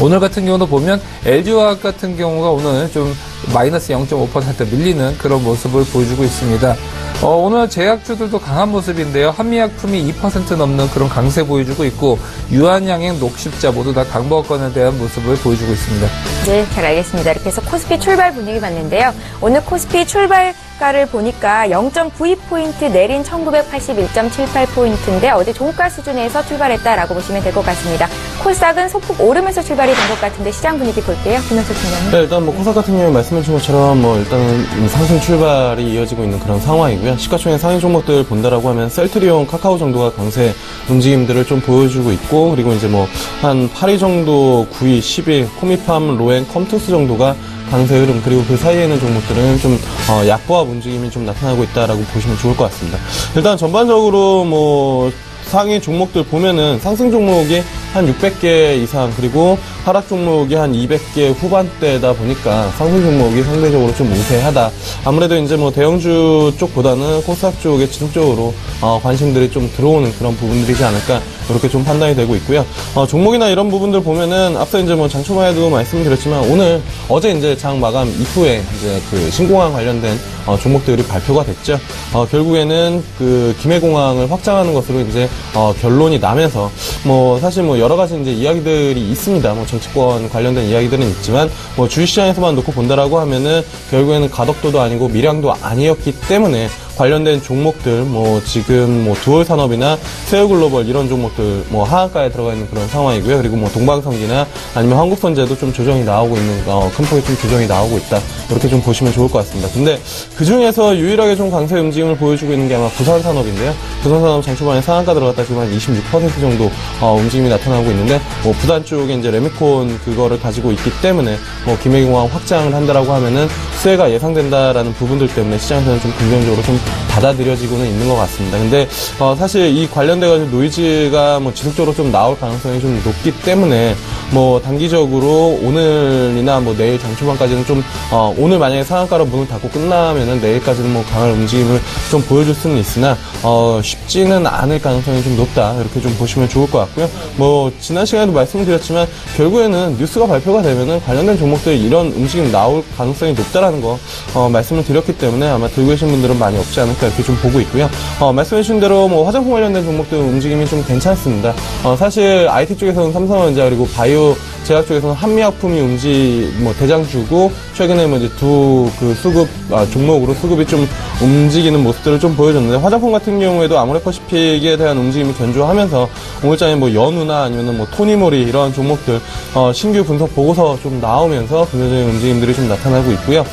오늘 같은 경우도 보면 LG화학 같은 경우가 오늘 좀 마이너스 0.5% 밀리는 그런 모습을 보여주고 있습니다. 어, 오늘 제약주들도 강한 모습인데요. 한미약품이 2% 넘는 그런 강세 보여주고 있고 유한양행, 녹십자 모두 다 강보권에 대한 모습을 보여주고 있습니다. 네, 잘 알겠습니다. 이렇게 해서 코스피 출발 분위기 봤는데요. 오늘 코스피 출발가를 보니까 0.92포인트 내린 1981.78포인트인데 어제 종가 수준에서 출발했다라고 보시면 될 것 같습니다. 코스닥은 소폭 오르면서 출발이 된 것 같은데 시장 분위기 볼게요. 김현수 팀장님. 네, 일단 뭐 코스닥 같은 경우에 말씀해 주신 것처럼 뭐 일단은 상승 출발이 이어지고 있는 그런 상황이고요. 시가총액 상위 종목들 본다라고 하면 셀트리온, 카카오 정도가 강세 움직임들을 좀 보여주고 있고 그리고 이제 뭐 한 8위 정도 9위, 10위, 코미팜, 로엔, 컴투스 정도가 강세 흐름 그리고 그 사이에 있는 종목들은 좀 어, 약보합 움직임이 좀 나타나고 있다라고 보시면 좋을 것 같습니다. 일단 전반적으로 뭐 상위 종목들 보면은 상승 종목이 한 600개 이상 그리고 하락 종목이 한 200개 후반대다 보니까 상승 종목이 상대적으로 좀 우세하다. 아무래도 이제 뭐 대형주 쪽보다는 코스닥 쪽에 지속적으로 어, 관심들이 좀 들어오는 그런 부분들이지 않을까 이렇게 좀 판단이 되고 있고요. 어, 종목이나 이런 부분들 보면은 앞서 이제 뭐 장초반에도 말씀드렸지만 오늘 어제 이제 장 마감 이후에 이제 그 신공항 관련된 어, 종목들이 발표가 됐죠. 어, 결국에는 그 김해공항을 확장하는 것으로 이제 어, 결론이 나면서 뭐 사실 뭐 여러 가지 이제 이야기들이 있습니다. 뭐 정치권 관련된 이야기들은 있지만 뭐 주식시장에서만 놓고 본다라고 하면은 결국에는 가덕도도 아니고 밀양도 아니었기 때문에 관련된 종목들 뭐 지금 뭐 두얼 산업이나 세우 글로벌 이런 종목들 뭐 하한가에 들어가 있는 그런 상황이고요. 그리고 뭐 동방성기나 아니면 한국선제도 좀 조정이 나오고 있는 어, 큰 폭의 좀 조정이 나오고 있다. 이렇게 좀 보시면 좋을 것 같습니다. 근데 그 중에서 유일하게 좀 강세 움직임을 보여주고 있는 게 아마 부산 산업인데요. 부산 산업 장 초반에 상한가 들어갔다 지금 한 26% 정도 어, 움직임이 나타나고 있는데 뭐 부산 쪽에 이제 레미콘 그거를 가지고 있기 때문에 뭐 김해공항 확장을 한다라고 하면은 수혜가 예상된다라는 부분들 때문에 시장에서는 좀 긍정적으로 좀 받아들여지고는 있는 것 같습니다. 근데 어, 사실 이 관련돼 가지고 노이즈가 뭐 지속적으로 좀 나올 가능성이 좀 높기 때문에 뭐 단기적으로 오늘이나 뭐 내일 장초반까지는 좀 어, 오늘 만약에 상한가로 문을 닫고 끝나면은 내일까지는 뭐 강한 움직임을 좀 보여줄 수는 있으나 어, 쉽지는 않을 가능성이 좀 높다 이렇게 좀 보시면 좋을 것 같고요. 뭐 지난 시간에도 말씀드렸지만 결국에는 뉴스가 발표가 되면은 관련된 종목들이 이런 움직임 나올 가능성이 높다라는 거 어, 말씀을 드렸기 때문에 아마 들고 계신 분들은 많이 없지 않을까 이렇게 좀 보고 있고요. 어, 말씀해주신 대로 뭐 화장품 관련된 종목들 움직임이 좀 괜찮습니다. 어, 사실 IT 쪽에서는 삼성전자 그리고 바이오 제약 쪽에서는 한미약품이 움직 뭐 대장주고 최근에 뭐 이제 두 그 수급 아, 종목으로 수급이 좀 움직이는 모습들을 좀 보여줬는데 화장품 같은 경우에도 아모레퍼시픽에 대한 움직임이 견조하면서 오늘장에 뭐 연우나 아니면은 뭐 토니모리 이런 종목들 어, 신규 분석 보고서 좀 나오면서 긍정적인 움직임들이 좀 나타나고 있고요.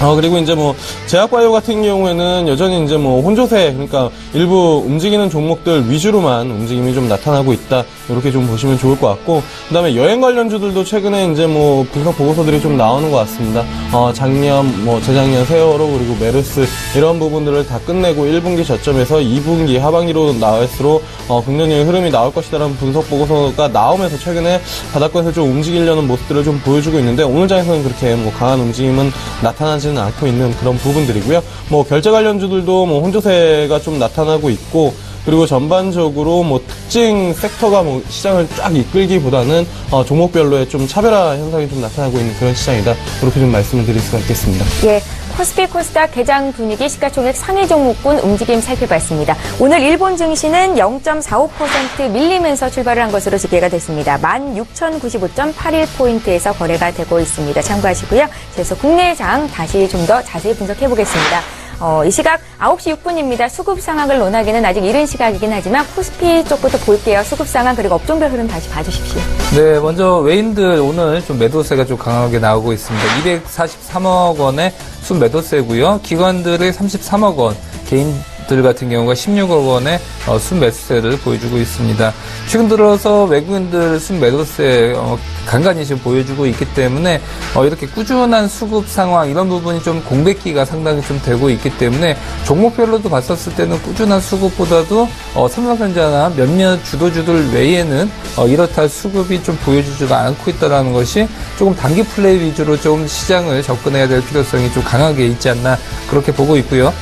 어, 그리고 이제 뭐, 제약바이오 같은 경우에는 여전히 이제 뭐, 혼조세, 그러니까 일부 움직이는 종목들 위주로만 움직임이 좀 나타나고 있다. 이렇게 좀 보시면 좋을 것 같고, 그 다음에 여행 관련주들도 최근에 이제 뭐, 분석 보고서들이 좀 나오는 것 같습니다. 어, 작년, 뭐, 재작년 세월호, 그리고 메르스, 이런 부분들을 다 끝내고 1분기 저점에서 2분기 하반기로 나올수록, 어, 긍정적인 흐름이 나올 것이다라는 분석 보고서가 나오면서 최근에 바닥권에서 좀 움직이려는 모습들을 좀 보여주고 있는데, 오늘 장에서는 그렇게 뭐, 강한 움직임은 나타나지 나타나지는 않고 있는 그런 부분들이고요. 뭐 결제 관련주들도 뭐 혼조세가 좀 나타나고 있고 그리고 전반적으로 뭐 특징 섹터가 뭐 시장을 쫙 이끌기보다는 어, 종목별로의 좀 차별화 현상이 좀 나타나고 있는 그런 시장이다. 그렇게 좀 말씀을 드릴 수가 있겠습니다. 예, 코스피 코스닥 개장 분위기 시가총액 상위 종목군 움직임 살펴봤습니다. 오늘 일본 증시는 0.45% 밀리면서 출발을 한 것으로 집계가 됐습니다. 16,095.81포인트에서 거래가 되고 있습니다. 참고하시고요. 그래서 국내 장 다시 좀 더 자세히 분석해 보겠습니다. 어, 이 시각 9시 6분입니다. 수급 상황을 논하기는 아직 이른 시각이긴 하지만 코스피 쪽부터 볼게요. 수급 상황 그리고 업종별 흐름 다시 봐주십시오. 네, 먼저 외인들 오늘 좀 매도세가 좀 강하게 나오고 있습니다. 243억 원의 순 매도세고요. 기관들의 33억 원, 개인 들 같은 경우가 16억 원의 어, 순 매수세를 보여주고 있습니다. 최근 들어서 외국인들 순 매도세 어, 간간히 지금 보여주고 있기 때문에 어, 이렇게 꾸준한 수급 상황 이런 부분이 좀 공백기가 상당히 좀 되고 있기 때문에 종목별로도 봤었을 때는 꾸준한 수급보다도 어, 삼성전자나 몇몇 주도주들 외에는 어, 이렇다 할 수급이 좀 보여주지가 않고 있다는 것이 조금 단기 플레이 위주로 좀 시장을 접근해야 될 필요성이 좀 강하게 있지 않나 그렇게 보고 있고요.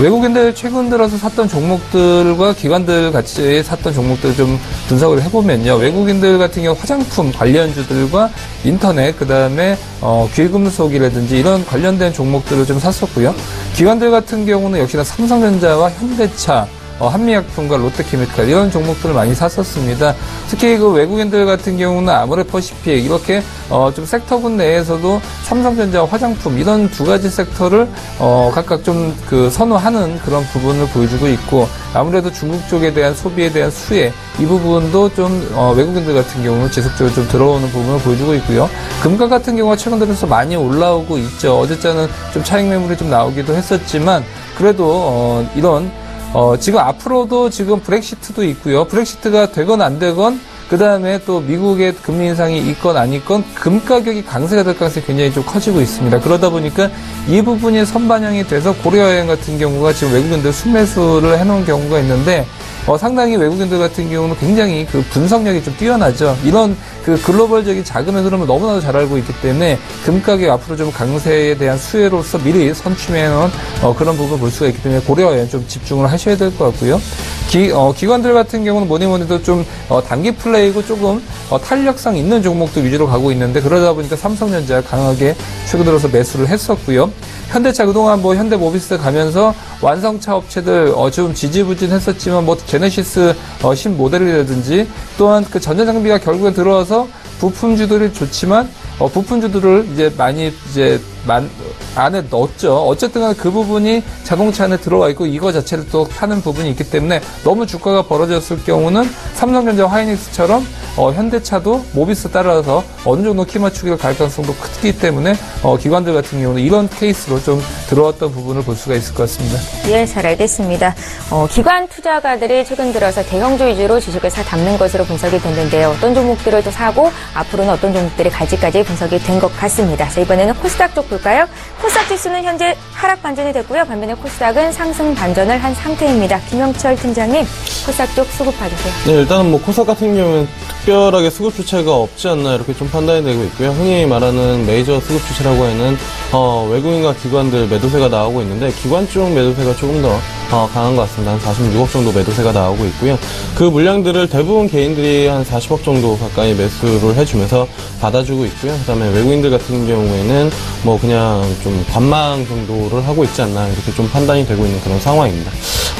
외국인들 최근 들어서 샀던 종목들과 기관들 같이 샀던 종목들 좀 분석을 해보면요. 외국인들 같은 경우 화장품 관련주들과 인터넷, 그 다음에 어, 귀금속이라든지 이런 관련된 종목들을 좀 샀었고요. 기관들 같은 경우는 역시나 삼성전자와 현대차, 어, 한미약품과 롯데케미칼 이런 종목들을 많이 샀었습니다. 특히 그 외국인들 같은 경우는 아모레퍼시픽 이렇게 어, 좀 섹터군 내에서도 삼성전자 화장품 이런 두 가지 섹터를 어, 각각 좀 그 선호하는 그런 부분을 보여주고 있고 아무래도 중국 쪽에 대한 소비에 대한 수혜 이 부분도 좀 어, 외국인들 같은 경우는 지속적으로 좀 들어오는 부분을 보여주고 있고요. 금가 같은 경우가 최근 들어서 많이 올라오고 있죠. 어제자는 좀 차익 매물이 좀 나오기도 했었지만 그래도 어, 이런 어, 지금 앞으로도 지금 브렉시트도 있고요. 브렉시트가 되건 안 되건 그 다음에 또 미국의 금리 인상이 있건 아니건 금 가격이 강세가 될 가능성이 굉장히 좀 커지고 있습니다. 그러다 보니까 이 부분이 선반영이 돼서 고려여행 같은 경우가 지금 외국인들 순매수를 해놓은 경우가 있는데 어, 상당히 외국인들 같은 경우는 굉장히 그 분석력이 좀 뛰어나죠. 이런 그 글로벌적인 자금의 흐름을 너무나도 잘 알고 있기 때문에 금가격 앞으로 좀 강세에 대한 수혜로서 미리 선취해놓은 어, 그런 부분을 볼 수가 있기 때문에 고려에 좀 집중을 하셔야 될 것 같고요. 기, 어, 기관들 같은 경우는 뭐니 뭐니 해도 좀 어, 단기 플레이고 조금 어, 탄력성 있는 종목들 위주로 가고 있는데 그러다 보니까 삼성전자 강하게 최근 들어서 매수를 했었고요. 현대차 그동안 뭐 현대모비스 가면서 완성차 업체들 어, 좀 지지부진했었지만 뭐 제네시스 어, 신모델이라든지 또한 그 전자 장비가 결국에 들어와서 부품주들이 좋지만 어, 부품주들을 이제 많이 이제 만, 안에 넣었죠. 어쨌든 그 부분이 자동차 안에 들어와 있고 이거 자체를 또 타는 부분이 있기 때문에 너무 주가가 벌어졌을 경우는 삼성전자 하이닉스처럼 어, 현대차도 모비스 따라서 어느 정도 키 맞추기를 갈 가능성도 크기 때문에 어, 기관들 같은 경우는 이런 케이스로 좀 들어왔던 부분을 볼 수가 있을 것 같습니다. 예, 잘 알겠습니다. 어, 기관 투자가들이 최근 들어서 대형주 위주로 주식을 사 담는 것으로 분석이 됐는데요. 어떤 종목들을 또 사고 앞으로는 어떤 종목들이 갈지까지 분석이 된 것 같습니다. 자, 이번에는 코스닥 쪽 볼까요? 코스닥 지수는 현재 하락 반전이 됐고요. 반면에 코스닥은 상승 반전을 한 상태입니다. 김영철 팀장님, 코스닥 쪽 수급 봐주세요. 네, 일단은 뭐 코스닥 같은 경우는 특별하게 수급 주체가 없지 않나 이렇게 좀 판단이 되고 있고요. 흔히 말하는 메이저 수급 주체라고 하는 어, 외국인과 기관들 매도세가 나오고 있는데 기관 쪽 매도세가 조금 더 어, 강한 것 같습니다. 한 46억 정도 매도세가 나오고 있고요. 그 물량들을 대부분 개인들이 한 40억 정도 가까이 매수를 해주면서 받아주고 있고요. 그다음에 외국인들 같은 경우에는 뭐 그냥 좀 관망 정도를 하고 있지 않나 이렇게 좀 판단이 되고 있는 그런 상황입니다.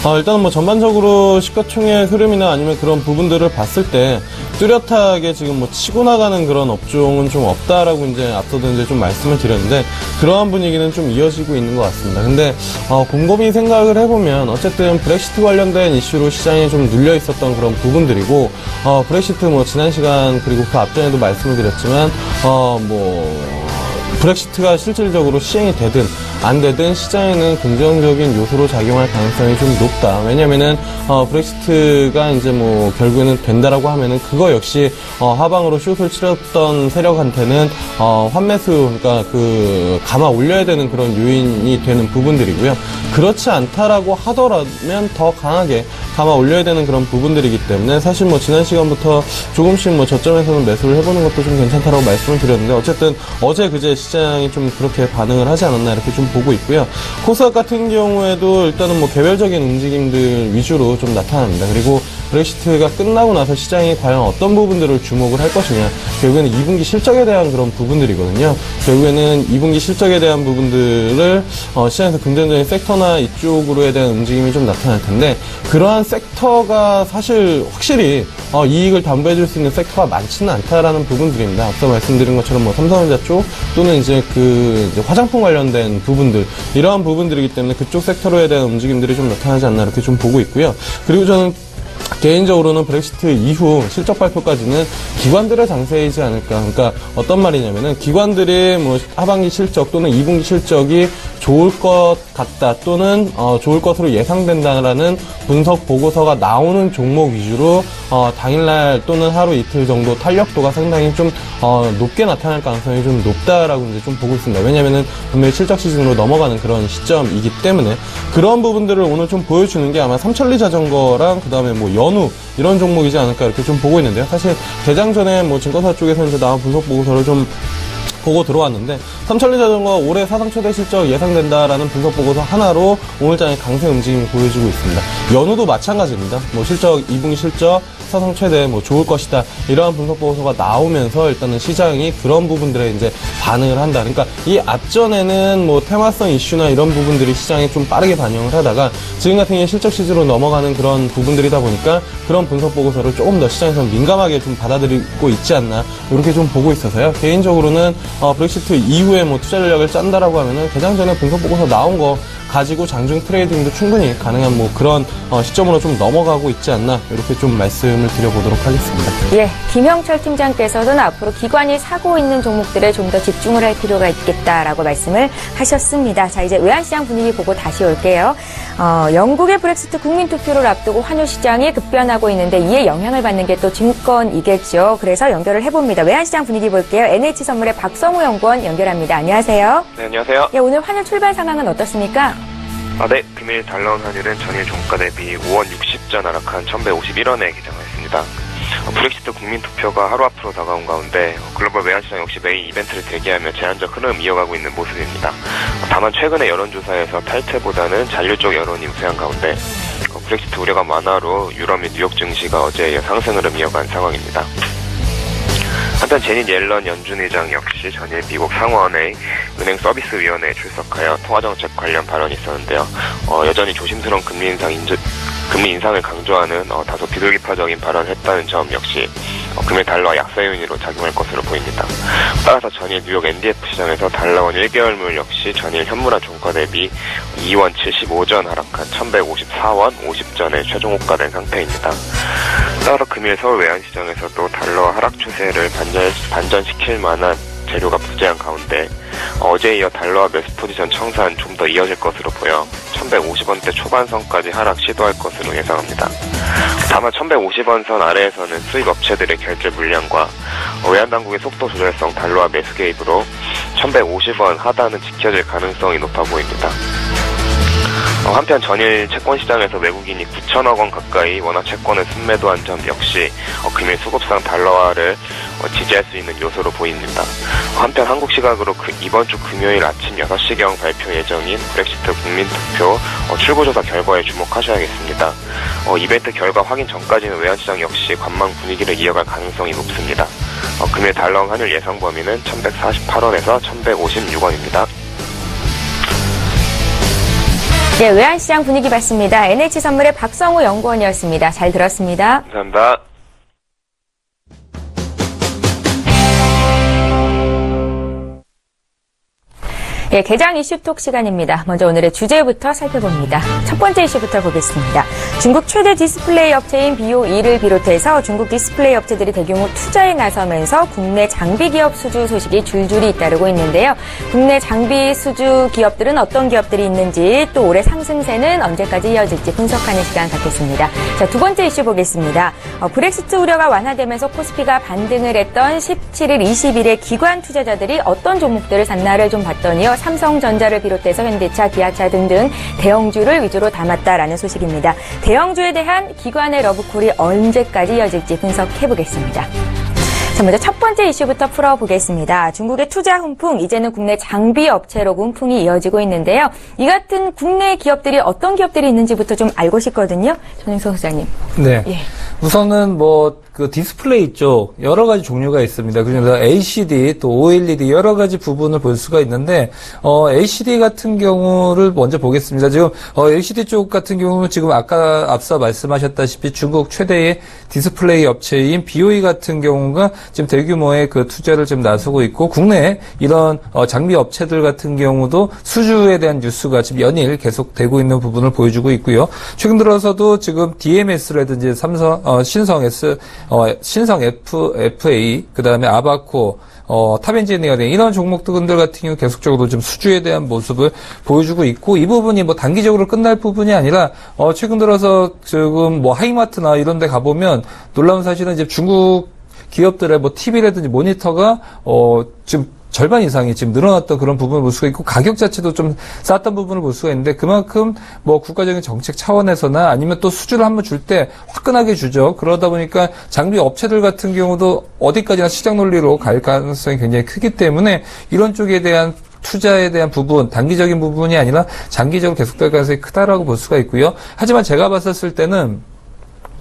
어, 일단은 뭐 전반적으로 시가총액 흐름이나 아니면 그런 부분들을 봤을 때 뚜렷하게 지금 뭐 치고 나가는 그런 업종은 좀 없다라고 이제 앞서도 이제 좀 말씀을 드렸는데 그러한 분위기는 좀 이어지고 있는 것 같습니다. 근데 어, 곰곰이 생각을 해보면 어쨌든 브렉시트 관련된 이슈로 시장에 좀 눌려 있었던 그런 부분들이고 어, 브렉시트 뭐 지난 시간 그리고 그 앞전에도 말씀을 드렸지만 어뭐 브렉시트가 실질적으로 시행이 되든 안 되든 시장에는 긍정적인 요소로 작용할 가능성이 좀 높다. 왜냐면은 어, 브렉시트가 이제 뭐 결국에는 된다라고 하면은 그거 역시 어, 하방으로 슛을 치렀던 세력한테는 어, 환매수 그러니까 그 감아 올려야 되는 그런 요인이 되는 부분들이고요. 그렇지 않다라고 하더라면 더 강하게 감아 올려야 되는 그런 부분들이기 때문에 사실 뭐 지난 시간부터 조금씩 뭐 저점에서는 매수를 해보는 것도 좀 괜찮다라고 말씀을 드렸는데 어쨌든 어제 그제 시장이 좀 그렇게 반응을 하지 않았나 이렇게 좀 보고 있고요. 코스닥 같은 경우에도 일단은 뭐 개별적인 움직임들 위주로 좀 나타납니다. 그리고 브렉시트가 끝나고 나서 시장이 과연 어떤 부분들을 주목을 할 것이냐. 결국에는 2분기 실적에 대한 그런 부분들이거든요. 결국에는 2분기 실적에 대한 부분들을 어, 시장에서 긍정적인 섹터나 이쪽으로에 대한 움직임이 좀 나타날 텐데 그러한 섹터가 사실 확실히 어, 이익을 담보해줄 수 있는 섹터가 많지는 않다라는 부분들입니다. 앞서 말씀드린 것처럼 뭐 삼성전자 쪽 또는 이제 그 이제 화장품 관련된 부분들 이러한 부분들이기 때문에 그쪽 섹터로에 대한 움직임들이 좀 나타나지 않나 이렇게 좀 보고 있고요. 그리고 저는 개인적으로는 브렉시트 이후 실적 발표까지는 기관들의 장세이지 않을까. 그러니까 어떤 말이냐면은 기관들의 뭐 하반기 실적 또는 2분기 실적이 좋을 것 같다 또는 어, 좋을 것으로 예상된다라는 분석 보고서가 나오는 종목 위주로 어, 당일날 또는 하루 이틀 정도 탄력도가 상당히 좀 어, 높게 나타날 가능성이 좀 높다라고 이제 좀 보고 있습니다. 왜냐하면은 분명히 실적 시즌으로 넘어가는 그런 시점이기 때문에 그런 부분들을 오늘 좀 보여주는 게 아마 삼천리 자전거랑 그 다음에 뭐 연우 이런 종목이지 않을까 이렇게 좀 보고 있는데요. 사실 개장 전에 뭐 증권사 쪽에서 이제 나온 분석 보고서를 좀 보고 들어왔는데 삼천리 자전거 올해 사상 최대 실적 예상된다라는 분석 보고서 하나로 오늘장의 강세 움직임을 보여주고 있습니다. 연우도 마찬가지입니다. 뭐 실적 2분기 실적 사상 최대 뭐 좋을 것이다 이러한 분석 보고서가 나오면서 일단은 시장이 그런 부분들에 이제 반응을 한다. 그러니까 이 앞전에는 뭐 테마성 이슈나 이런 부분들이 시장에 좀 빠르게 반영을 하다가 지금 같은 경우에 실적 시즈로 넘어가는 그런 부분들이다 보니까 그런 분석 보고서를 조금 더 시장에서 민감하게 좀 받아들이고 있지 않나 이렇게 좀 보고 있어서요. 개인적으로는 어, 브렉시트 이후에 뭐 투자 전략을 짠다라고 하면은 개장 전에 분석 보고서 나온 거 가지고 장중 트레이딩도 충분히 가능한 뭐 그런 어, 시점으로 좀 넘어가고 있지 않나 이렇게 좀 말씀을 드려보도록 하겠습니다. 예, 김영철 팀장께서는 앞으로 기관이 사고 있는 종목들에 좀 더 집중을 할 필요가 있겠다라고 말씀을 하셨습니다. 자, 이제 외환시장 분위기 보고 다시 올게요. 어, 영국의 브렉시트 국민투표를 앞두고 환율시장이 급변하고 있는데 이에 영향을 받는 게 또 증권이겠죠. 그래서 연결을 해봅니다. 외환시장 분위기 볼게요. NH선물의 박성우 연구원 연결합니다. 안녕하세요. 네, 안녕하세요. 예, 오늘 환율 출발 상황은 어떻습니까? 아, 네. 금일 달러원 환율은 전일 종가 대비 5원 60전 하락한 1151원에 개장했습니다. 어, 브렉시트 국민 투표가 하루 앞으로 다가온 가운데 어, 글로벌 외환시장 역시 메인 이벤트를 대기하며 제한적 흐름 이어가고 있는 모습입니다. 어, 다만 최근의 여론조사에서 탈퇴보다는 잔류적 여론이 우세한 가운데 어, 브렉시트 우려가 완화로 유럽 및 뉴욕 증시가 어제 상승 흐름 이어간 상황입니다. 한편 재닛 옐런 연준 의장 역시 전일 미국 상원의 은행 서비스위원회에 출석하여 통화정책 관련 발언이 있었는데요. 어, 여전히 조심스러운 금리 인상 인저, 금리 인상을 강조하는 어, 다소 비둘기파적인 발언을 했다는 점 역시 어, 금일 달러와 약세 요인으로 작용할 것으로 보입니다. 따라서 전일 뉴욕 NDF 시장에서 달러원 1개월물 역시 전일 현물화 종가 대비 2원 75전 하락한 1154원 50전에 최종 호가된 상태입니다. 따라 금일 서울 외환시장에서도 달러 하락 추세를 반전, 반전시킬 만한 재료가 부재한 가운데 어제에 이어 달러와 매수 포지션 청산 좀 더 이어질 것으로 보여 1150원대 초반선까지 하락 시도할 것으로 예상합니다. 다만 1150원 선 아래에서는 수입 업체들의 결제 물량과 외환당국의 속도 조절성 달러와 매수 개입으로 1150원 하단은 지켜질 가능성이 높아 보입니다. 어, 한편 전일 채권 시장에서 외국인이 9천억 원 가까이 원화 채권을 순매도한 점 역시 어, 금일 수급상 달러화를 어, 지지할 수 있는 요소로 보입니다. 한편 한국 시각으로 그 이번 주 금요일 아침 6시경 발표 예정인 브렉시트 국민투표 출구조사 결과에 주목하셔야겠습니다. 이벤트 결과 확인 전까지는 외환시장 역시 관망 분위기를 이어갈 가능성이 높습니다. 금일 달러 환율 예상 범위는 1148원에서 1156원입니다. 네, 외환시장 분위기 봤습니다. NH선물의 박성우 연구원이었습니다. 잘 들었습니다. 감사합니다. 예, 개장 이슈톡 시간입니다. 먼저 오늘의 주제부터 살펴봅니다. 첫 번째 이슈부터 보겠습니다. 중국 최대 디스플레이 업체인 BOE를 비롯해서 중국 디스플레이 업체들이 대규모 투자에 나서면서 국내 장비 기업 수주 소식이 줄줄이 잇따르고 있는데요. 국내 장비 수주 기업들은 어떤 기업들이 있는지 또 올해 상승세는 언제까지 이어질지 분석하는 시간 갖겠습니다. 자, 두 번째 이슈 보겠습니다. 어, 브렉시트 우려가 완화되면서 코스피가 반등을 했던 17일, 20일에 기관 투자자들이 어떤 종목들을 샀나를 좀 봤더니요. 삼성전자를 비롯해서 현대차, 기아차 등등 대형주를 위주로 담았다라는 소식입니다. 대형주에 대한 기관의 러브콜이 언제까지 이어질지 분석해 보겠습니다. 자, 먼저 첫 번째 이슈부터 풀어보겠습니다. 중국의 투자 훈풍, 이제는 국내 장비 업체로 훈풍이 이어지고 있는데요. 이 같은 국내 기업들이 어떤 기업들이 있는지부터 좀 알고 싶거든요. 전영석 소장님. 네. 예. 우선은 뭐그 디스플레이 쪽 여러 가지 종류가 있습니다. 그중에서 LCD 또 OLED 여러 가지 부분을 볼 수가 있는데 어, LCD 같은 경우를 먼저 보겠습니다. 지금 어, LCD 쪽 같은 경우는 지금 아까 앞서 말씀하셨다시피 중국 최대의 디스플레이 업체인 BOE 같은 경우가 지금 대규모의 그 투자를 지금 나서고 있고 국내 이런 어, 장비 업체들 같은 경우도 수주에 대한 뉴스가 지금 연일 계속 되고 있는 부분을 보여주고 있고요. 최근 들어서도 지금 DMS라든지 삼성 어, 신성 S 어, 신성 F, FA, 그 다음에 아바코, 어, 탑엔지니어링, 이런 종목들 같은 경우 계속적으로 좀 수주에 대한 모습을 보여주고 있고, 이 부분이 뭐 단기적으로 끝날 부분이 아니라, 어, 최근 들어서 지금 뭐 하이마트나 이런 데 가보면 놀라운 사실은 이제 중국 기업들의 뭐 TV라든지 모니터가, 어, 지금 절반 이상이 지금 늘어났던 그런 부분을 볼 수가 있고 가격 자체도 좀 쌌던 부분을 볼 수가 있는데 그만큼 뭐 국가적인 정책 차원에서나 아니면 또 수주를 한번 줄 때 화끈하게 주죠. 그러다 보니까 장비 업체들 같은 경우도 어디까지나 시장 논리로 갈 가능성이 굉장히 크기 때문에 이런 쪽에 대한 투자에 대한 부분, 단기적인 부분이 아니라 장기적으로 계속될 가능성이 크다라고 볼 수가 있고요. 하지만 제가 봤었을 때는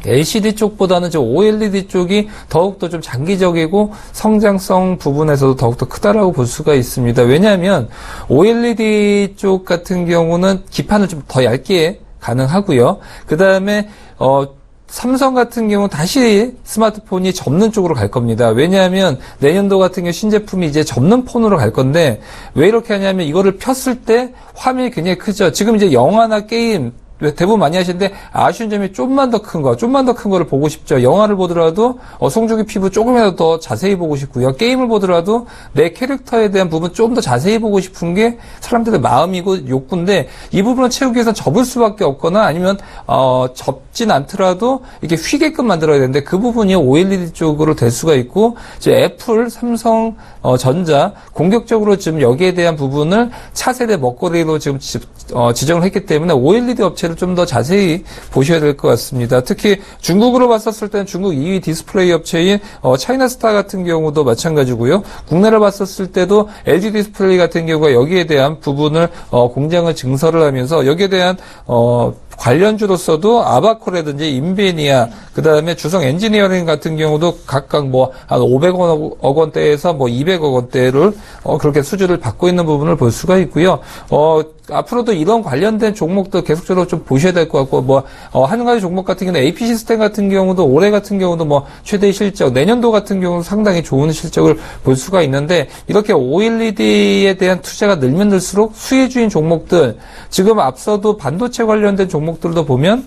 LCD 쪽보다는 저 OLED 쪽이 더욱더 좀 장기적이고 성장성 부분에서도 더욱더 크다라고 볼 수가 있습니다. 왜냐하면 OLED 쪽 같은 경우는 기판을 좀 더 얇게 가능하고요. 그 다음에 어 삼성 같은 경우 다시 스마트폰이 접는 쪽으로 갈 겁니다. 왜냐하면 내년도 같은 경우 신제품이 이제 접는 폰으로 갈 건데 왜 이렇게 하냐면 이거를 폈을 때 화면이 굉장히 크죠. 지금 이제 영화나 게임 대부분 많이 하시는데 아쉬운 점이 좀만 더 큰 거, 좀만 더 큰 거를 보고 싶죠. 영화를 보더라도 어, 송중기 피부 조금이라도 더 자세히 보고 싶고요. 게임을 보더라도 내 캐릭터에 대한 부분 좀 더 자세히 보고 싶은 게 사람들의 마음이고 욕구인데 이 부분을 채우기 위해서 접을 수밖에 없거나 아니면 어, 접진 않더라도 이렇게 휘게끔 만들어야 되는데 그 부분이 OLED 쪽으로 될 수가 있고 이제 애플, 삼성, 어, 전자 공격적으로 지금 여기에 대한 부분을 차세대 먹거리로 지금 지, 어, 지정을 했기 때문에 OLED 업체를 좀 더 자세히 보셔야 될 것 같습니다. 특히 중국으로 봤었을 때는 중국 2위 디스플레이 업체인 어, 차이나스타 같은 경우도 마찬가지고요. 국내를 봤었을 때도 LG 디스플레이 같은 경우가 여기에 대한 부분을 어, 공장을 증설을 하면서 여기에 대한 어, 관련주로서도 아바코라든지 인베니아, 그 다음에 주성 엔지니어링 같은 경우도 각각 뭐 한 500억 원대에서 뭐 200억 원대를 어, 그렇게 수주를 받고 있는 부분을 볼 수가 있고요. 어, 앞으로도 이런 관련된 종목도 계속적으로 좀 보셔야 될 것 같고 뭐 어, 한 가지 종목 같은 경우는 AP 시스템 같은 경우도 올해 같은 경우도 뭐 최대 실적, 내년도 같은 경우는 상당히 좋은 실적을 볼 수가 있는데 이렇게 OLED에 대한 투자가 늘면 늘수록 수혜주인 종목들 지금 앞서도 반도체 관련된 종목들도 보면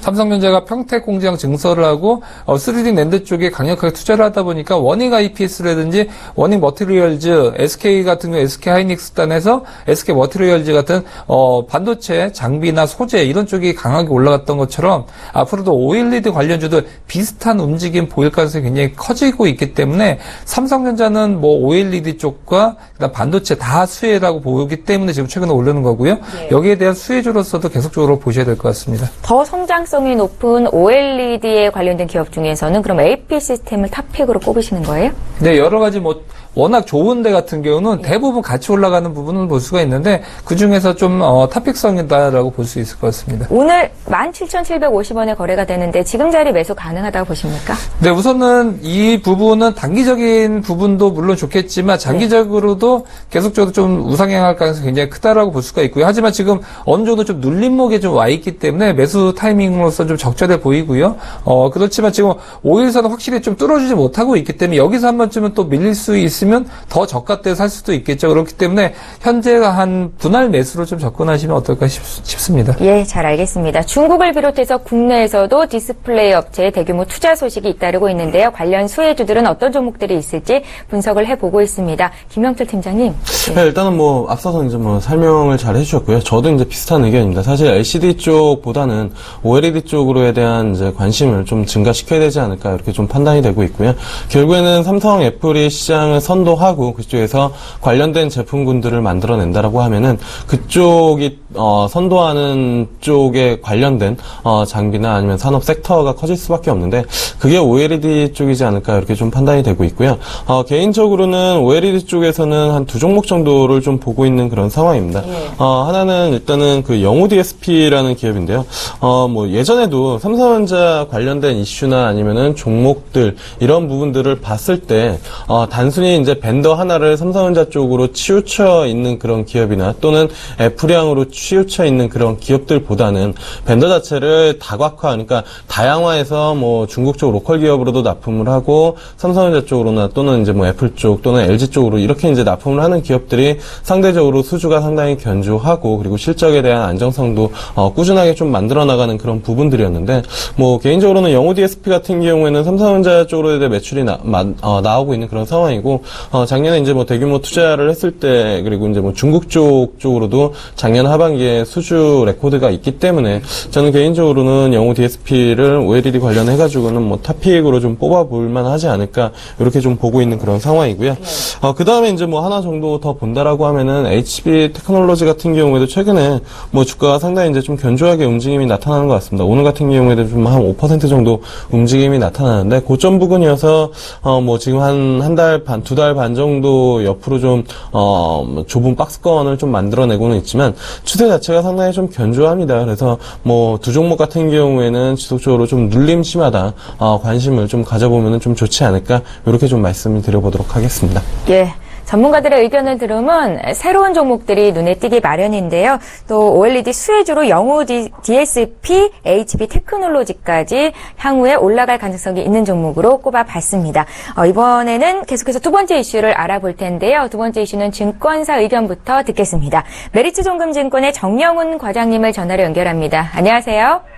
삼성전자가 평택 공장 증설을 하고 어, 3D 랜드 쪽에 강력하게 투자를 하다 보니까 원익 IPS라든지 원익 머티리얼즈, SK 같은 경우 SK 하이닉스단에서 SK 머티리얼즈 같은 어, 반도체 장비나 소재 이런 쪽이 강하게 올라갔던 것처럼 앞으로도 OLED 관련주도 비슷한 움직임 보일 가능성이 굉장히 커지고 있기 때문에 삼성전자는 뭐 OLED 쪽과 그다음 반도체 다 수혜라고 보기 때문에 지금 최근에 오르는 거고요. 네. 여기에 대한 수혜주로서도 계속적으로 보셔야 될 것 같습니다. 더 성장 성이 높은 OLED에 관련된 기업 중에서는 그럼 AP 시스템을 탑픽으로 꼽으시는 거예요? 네, 여러 가지 뭐 워낙 좋은 데 같은 경우는 대부분 같이 올라가는 부분을 볼 수가 있는데 그 중에서 좀 어, 타픽성이다라고 볼 수 있을 것 같습니다. 오늘 17,750원에 거래가 되는데 지금 자리 매수 가능하다고 보십니까? 네, 우선은 이 부분은 단기적인 부분도 물론 좋겠지만 장기적으로도 계속적으로 좀 우상향할 가능성이 굉장히 크다라고 볼 수가 있고요. 하지만 지금 어느 정도 좀 눌림목에 좀 와 있기 때문에 매수 타이밍으로서 좀 적절해 보이고요. 어, 그렇지만 지금 5일선은 확실히 좀 뚫어주지 못하고 있기 때문에 여기서 한 번쯤은 또 밀릴 수 있으면 더 저가 때 살 수도 있겠죠. 그렇기 때문에 현재가 한 분할 매수로 좀 접근하시면 어떨까 싶, 싶습니다. 예, 잘 알겠습니다. 중국을 비롯해서 국내에서도 디스플레이 업체의 대규모 투자 소식이 잇따르고 있는데요. 관련 수혜주들은 어떤 종목들이 있을지 분석을 해보고 있습니다. 김영철 팀장님. 예. 네, 일단은 뭐 앞서서 이제 뭐 설명을 잘 해주셨고요. 저도 이제 비슷한 의견입니다. 사실 LCD 쪽보다는 OLED 쪽으로에 대한 이제 관심을 좀 증가시켜야 되지 않을까 이렇게 좀 판단이 되고 있고요. 결국에는 삼성, 애플이 시장을 선 도하고 그쪽에서 관련된 제품군들을 만들어낸다라고 하면은 그쪽이 어, 선도하는 쪽에 관련된 어, 장비나 아니면 산업 섹터가 커질 수밖에 없는데 그게 OLED 쪽이지 않을까 이렇게 좀 판단이 되고 있고요. 어, 개인적으로는 OLED 쪽에서는 한 두 종목 정도를 좀 보고 있는 그런 상황입니다. 어, 하나는 일단은 그 영우 DSP라는 기업인데요. 어, 뭐 예전에도 삼성전자 관련된 이슈나 아니면은 종목들 이런 부분들을 봤을 때 어, 단순히 이제 vendor 하나를 삼성전자 쪽으로 치우쳐 있는 그런 기업이나 또는 애플향으로 치우쳐 있는 그런 기업들보다는 vendor 자체를 다각화, 그러니까 다양화해서 뭐 중국 쪽 local 기업으로도 납품을 하고 삼성전자 쪽으로나 또는 이제 뭐 애플 쪽 또는 LG 쪽으로 이렇게 이제 납품을 하는 기업들이 상대적으로 수주가 상당히 견조하고 그리고 실적에 대한 안정성도 어, 꾸준하게 좀 만들어 나가는 그런 부분들이었는데 뭐 개인적으로는 영우 DSP 같은 경우에는 삼성전자 쪽으로 대해 매출이 나, 어, 나오고 있는 그런 상황이고 어, 작년에 이제 뭐 대규모 투자를 했을 때 그리고 이제 뭐 중국 쪽 쪽으로도 작년 하반기에 수주 레코드가 있기 때문에 저는 개인적으로는 영우 DSP를 OLED 관련해 가지고는 뭐 top pick으로 좀 뽑아 볼 만하지 않을까 이렇게 좀 보고 있는 그런 상황이고요. 어, 그 다음에 이제 뭐 하나 정도 더 본다라고 하면은 HB 테크놀로지 같은 경우에도 최근에 뭐 주가가 상당히 이제 좀 견조하게 움직임이 나타나는 것 같습니다. 오늘 같은 경우에도 좀 한 5% 정도 움직임이 나타나는데 고점 부근이어서 어 뭐 지금 한 한 달 반, 두달 반 정도 옆으로 좀 어 좁은 박스권을 좀 만들어내고는 있지만 추세 자체가 상당히 좀 견조합니다. 그래서 뭐 두 종목 같은 경우에는 지속적으로 좀 눌림 심하다 어, 관심을 좀 가져보면 좀 좋지 않을까 이렇게 좀 말씀을 드려보도록 하겠습니다. 예. 전문가들의 의견을 들으면 새로운 종목들이 눈에 띄기 마련인데요. 또 OLED 수혜주로 영우 DSP, HB 테크놀로지까지 향후에 올라갈 가능성이 있는 종목으로 꼽아봤습니다. 어, 이번에는 계속해서 두 번째 이슈를 알아볼 텐데요. 두 번째 이슈는 증권사 의견부터 듣겠습니다. 메리츠 종금증권의 정영훈 과장님을 전화로 연결합니다. 안녕하세요.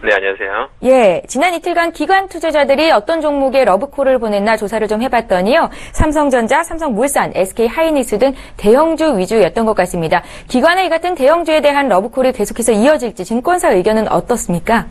네, 안녕하세요. 예, 지난 이틀간 기관 투자자들이 어떤 종목에 러브콜을 보냈나 조사를 좀 해봤더니요. 삼성전자, 삼성물산, SK하이닉스 등 대형주 위주였던 것 같습니다. 기관의 이 같은 대형주에 대한 러브콜이 계속해서 이어질지 증권사 의견은 어떻습니까?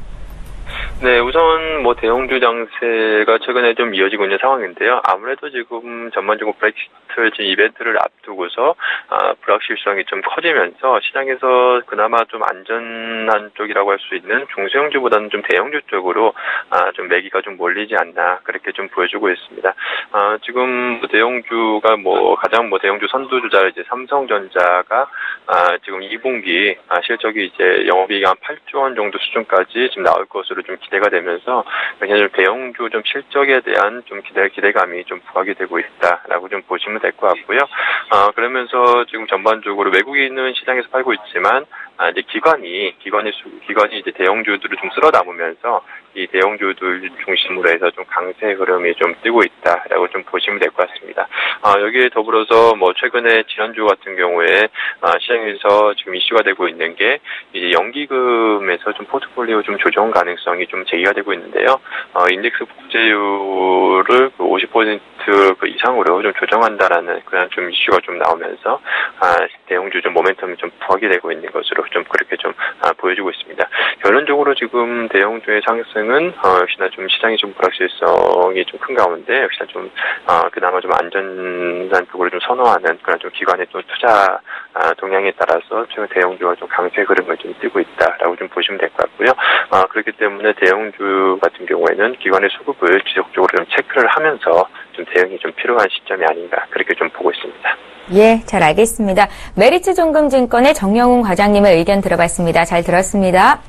네, 우선 뭐 대형주 장세가 최근에 좀 이어지고 있는 상황인데요. 아무래도 지금 전반적으로 브렉시트 이벤트를 앞두고서 아, 불확실성이 좀 커지면서 시장에서 그나마 좀 안전한 쪽이라고 할 수 있는 중소형주보다는 좀 대형주 쪽으로 아, 좀 매기가 좀 몰리지 않나 그렇게 좀 보여주고 있습니다. 아, 지금 뭐 대형주가 뭐 가장 뭐 대형주 선두주자 이제 삼성전자가 아, 지금 2분기 아, 실적이 이제 영업이익 한 8조 원 정도 수준까지 지금 나올 것으로 좀 기대가 되면서 굉장히 좀 대형주 좀 실적에 대한 좀 기대 기대감이 좀 부각이 되고 있다라고 좀 보시면 될것 같고요. 어, 그러면서 지금 전반적으로 외국인은 시장에서 팔고 있지만 아, 이제 기관이 기관이 기관이 이제 대형주들을 좀 쓸어 담으면서 이 대형주들 중심으로 해서 좀 강세 흐름이 좀 뜨고 있다라고 좀 보시면 될 것 같습니다. 아, 여기에 더불어서 뭐 최근에 지난주 같은 경우에 아, 시장에서 지금 이슈가 되고 있는 게 이제 연기금에서 좀 포트폴리오 좀 조정 가능성이 좀 제기가 되고 있는데요. 어, 인덱스 복제율을 50%그 이상으로 좀 조정한다 라는 그런 좀 이슈가 좀 나오면서 아, 대형주 좀 모멘텀이 좀 부각이 되고 있는 것으로 좀 그렇게 좀 아, 보여주고 있습니다. 결론적으로 지금 대형주의 상승은 어, 역시나 좀 시장이 좀 불확실성이 좀 큰 가운데 역시나 좀 어, 그나마 좀 안전한 쪽으로 좀 선호하는 그런 좀 기관의 또 투자 아, 동향에 따라서 지금 대형주가 좀 강세 흐름을 좀 띄고 있다라고 좀 보시면 될 것 같고요. 아, 그렇기 때문에 대형주 같은 경우에는 기관의 수급을 지속적으로 좀 체크를 하면서 좀 대응이 좀 필요한 시점이 아닌가 그렇게 좀 보고 있습니다. 예, 잘 알겠습니다. 메리츠 종금증권의 정영훈 과장님의 의견 들어봤습니다. 잘 들었습니다.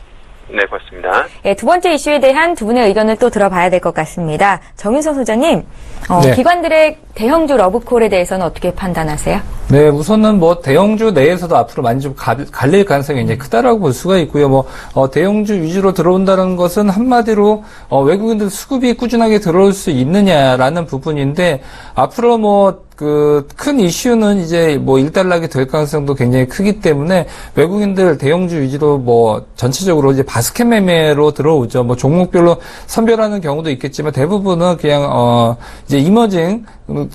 네, 고맙습니다. 예, 두 번째 이슈에 대한 두 분의 의견을 또 들어봐야 될 것 같습니다. 정윤서 소장님, 어, 네. 기관들의 대형주 러브콜에 대해서는 어떻게 판단하세요? 네, 우선은 뭐 대형주 내에서도 앞으로 많이 좀 가- 갈릴 가능성이 이제 크다라고 볼 수가 있고요. 뭐 어, 대형주 위주로 들어온다는 것은 한마디로 어, 외국인들 수급이 꾸준하게 들어올 수 있느냐라는 부분인데 앞으로 뭐 그 큰 이슈는 이제 뭐 일단락이 될 가능성도 굉장히 크기 때문에 외국인들 대형주 위주로 뭐 전체적으로 이제 바스켓 매매로 들어오죠. 뭐 종목별로 선별하는 경우도 있겠지만 대부분은 그냥 어 이제 이머징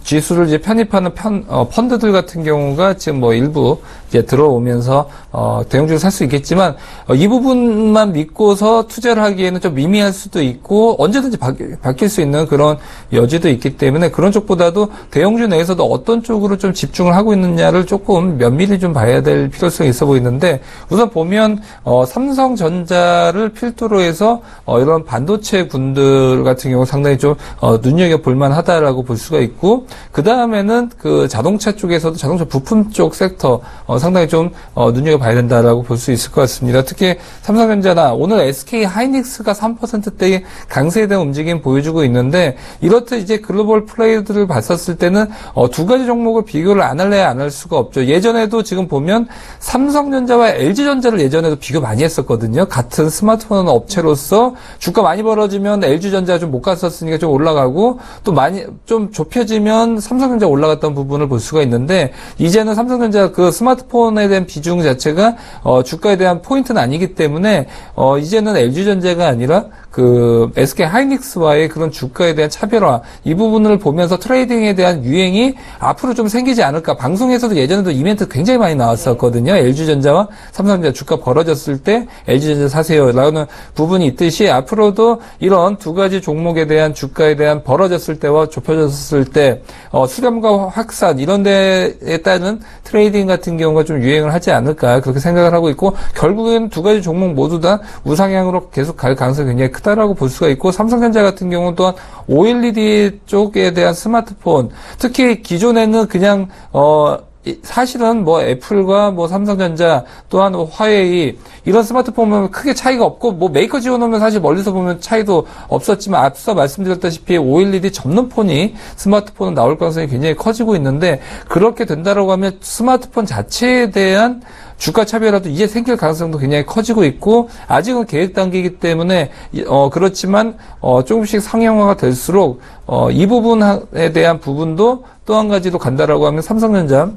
지수를 이제 편입하는 편, 어, 펀드들 같은 경우가 지금 뭐 일부 이제 들어오면서 어, 대형주를 살 수 있겠지만 어, 이 부분만 믿고서 투자를 하기에는 좀 미미할 수도 있고 언제든지 바, 바뀔 수 있는 그런 여지도 있기 때문에 그런 쪽보다도 대형주 내에서 중에서도 어떤 쪽으로 좀 집중을 하고 있느냐를 조금 면밀히 좀 봐야 될 필요성이 있어 보이는데 우선 보면 어, 삼성전자를 필두로 해서 어, 이런 반도체 군들 같은 경우 상당히 좀 어, 눈여겨 볼만하다라고 볼 수가 있고 그 다음에는 그 자동차 쪽에서도 자동차 부품 쪽 섹터 어, 상당히 좀 어, 눈여겨 봐야 된다라고 볼 수 있을 것 같습니다. 특히 삼성전자나 오늘 SK 하이닉스가 3%대의 강세에 대한 움직임 보여주고 있는데 이렇듯 이제 글로벌 플레이들을 봤었을 때는 어, 두 가지 종목을 비교를 안 할래야 안 할 수가 없죠. 예전에도 지금 보면 삼성전자와 LG전자를 예전에도 비교 많이 했었거든요. 같은 스마트폰 업체로서 주가 많이 벌어지면 LG전자 좀 못 갔었으니까 좀 올라가고 또 많이 좀 좁혀지면 삼성전자 올라갔던 부분을 볼 수가 있는데 이제는 삼성전자 그 스마트폰에 대한 비중 자체가 어, 주가에 대한 포인트는 아니기 때문에 어, 이제는 LG전자가 아니라 그 SK 하이닉스와의 그런 주가에 대한 차별화 이 부분을 보면서 트레이딩에 대한 유행이 앞으로 좀 생기지 않을까. 방송에서도 예전에도 이벤트 굉장히 많이 나왔었거든요. LG전자와 삼성전자 주가 벌어졌을 때 LG전자 사세요라는 부분이 있듯이 앞으로도 이런 두 가지 종목에 대한 주가에 대한 벌어졌을 때와 좁혀졌을 때 어, 수렴과 확산 이런 데에 따른 trading 같은 경우가 좀 유행을 하지 않을까 그렇게 생각을 하고 있고 결국엔 두 가지 종목 모두 다 우상향으로 계속 갈 가능성이 굉장히 크다라고 볼 수가 있고 삼성전자 같은 경우 또한 OLED 쪽에 대한 스마트폰 특히 기존에는 그냥 어 사실은 뭐 애플과 뭐 삼성전자 또한 뭐 화웨이 이런 스마트폰 보면 크게 차이가 없고 뭐 메이커 지우면 사실 멀리서 보면 차이도 없었지만 앞서 말씀드렸다시피 OLED 접는 폰이 스마트폰은 나올 가능성이 굉장히 커지고 있는데 그렇게 된다라고 하면 스마트폰 자체에 대한 주가 차별화도 이제 생길 가능성도 굉장히 커지고 있고 아직은 계획 단계이기 때문에 어 그렇지만 어 조금씩 상향화가 될수록 어 이 부분에 대한 부분도 또 한 가지로 간다라고 하면 삼성전자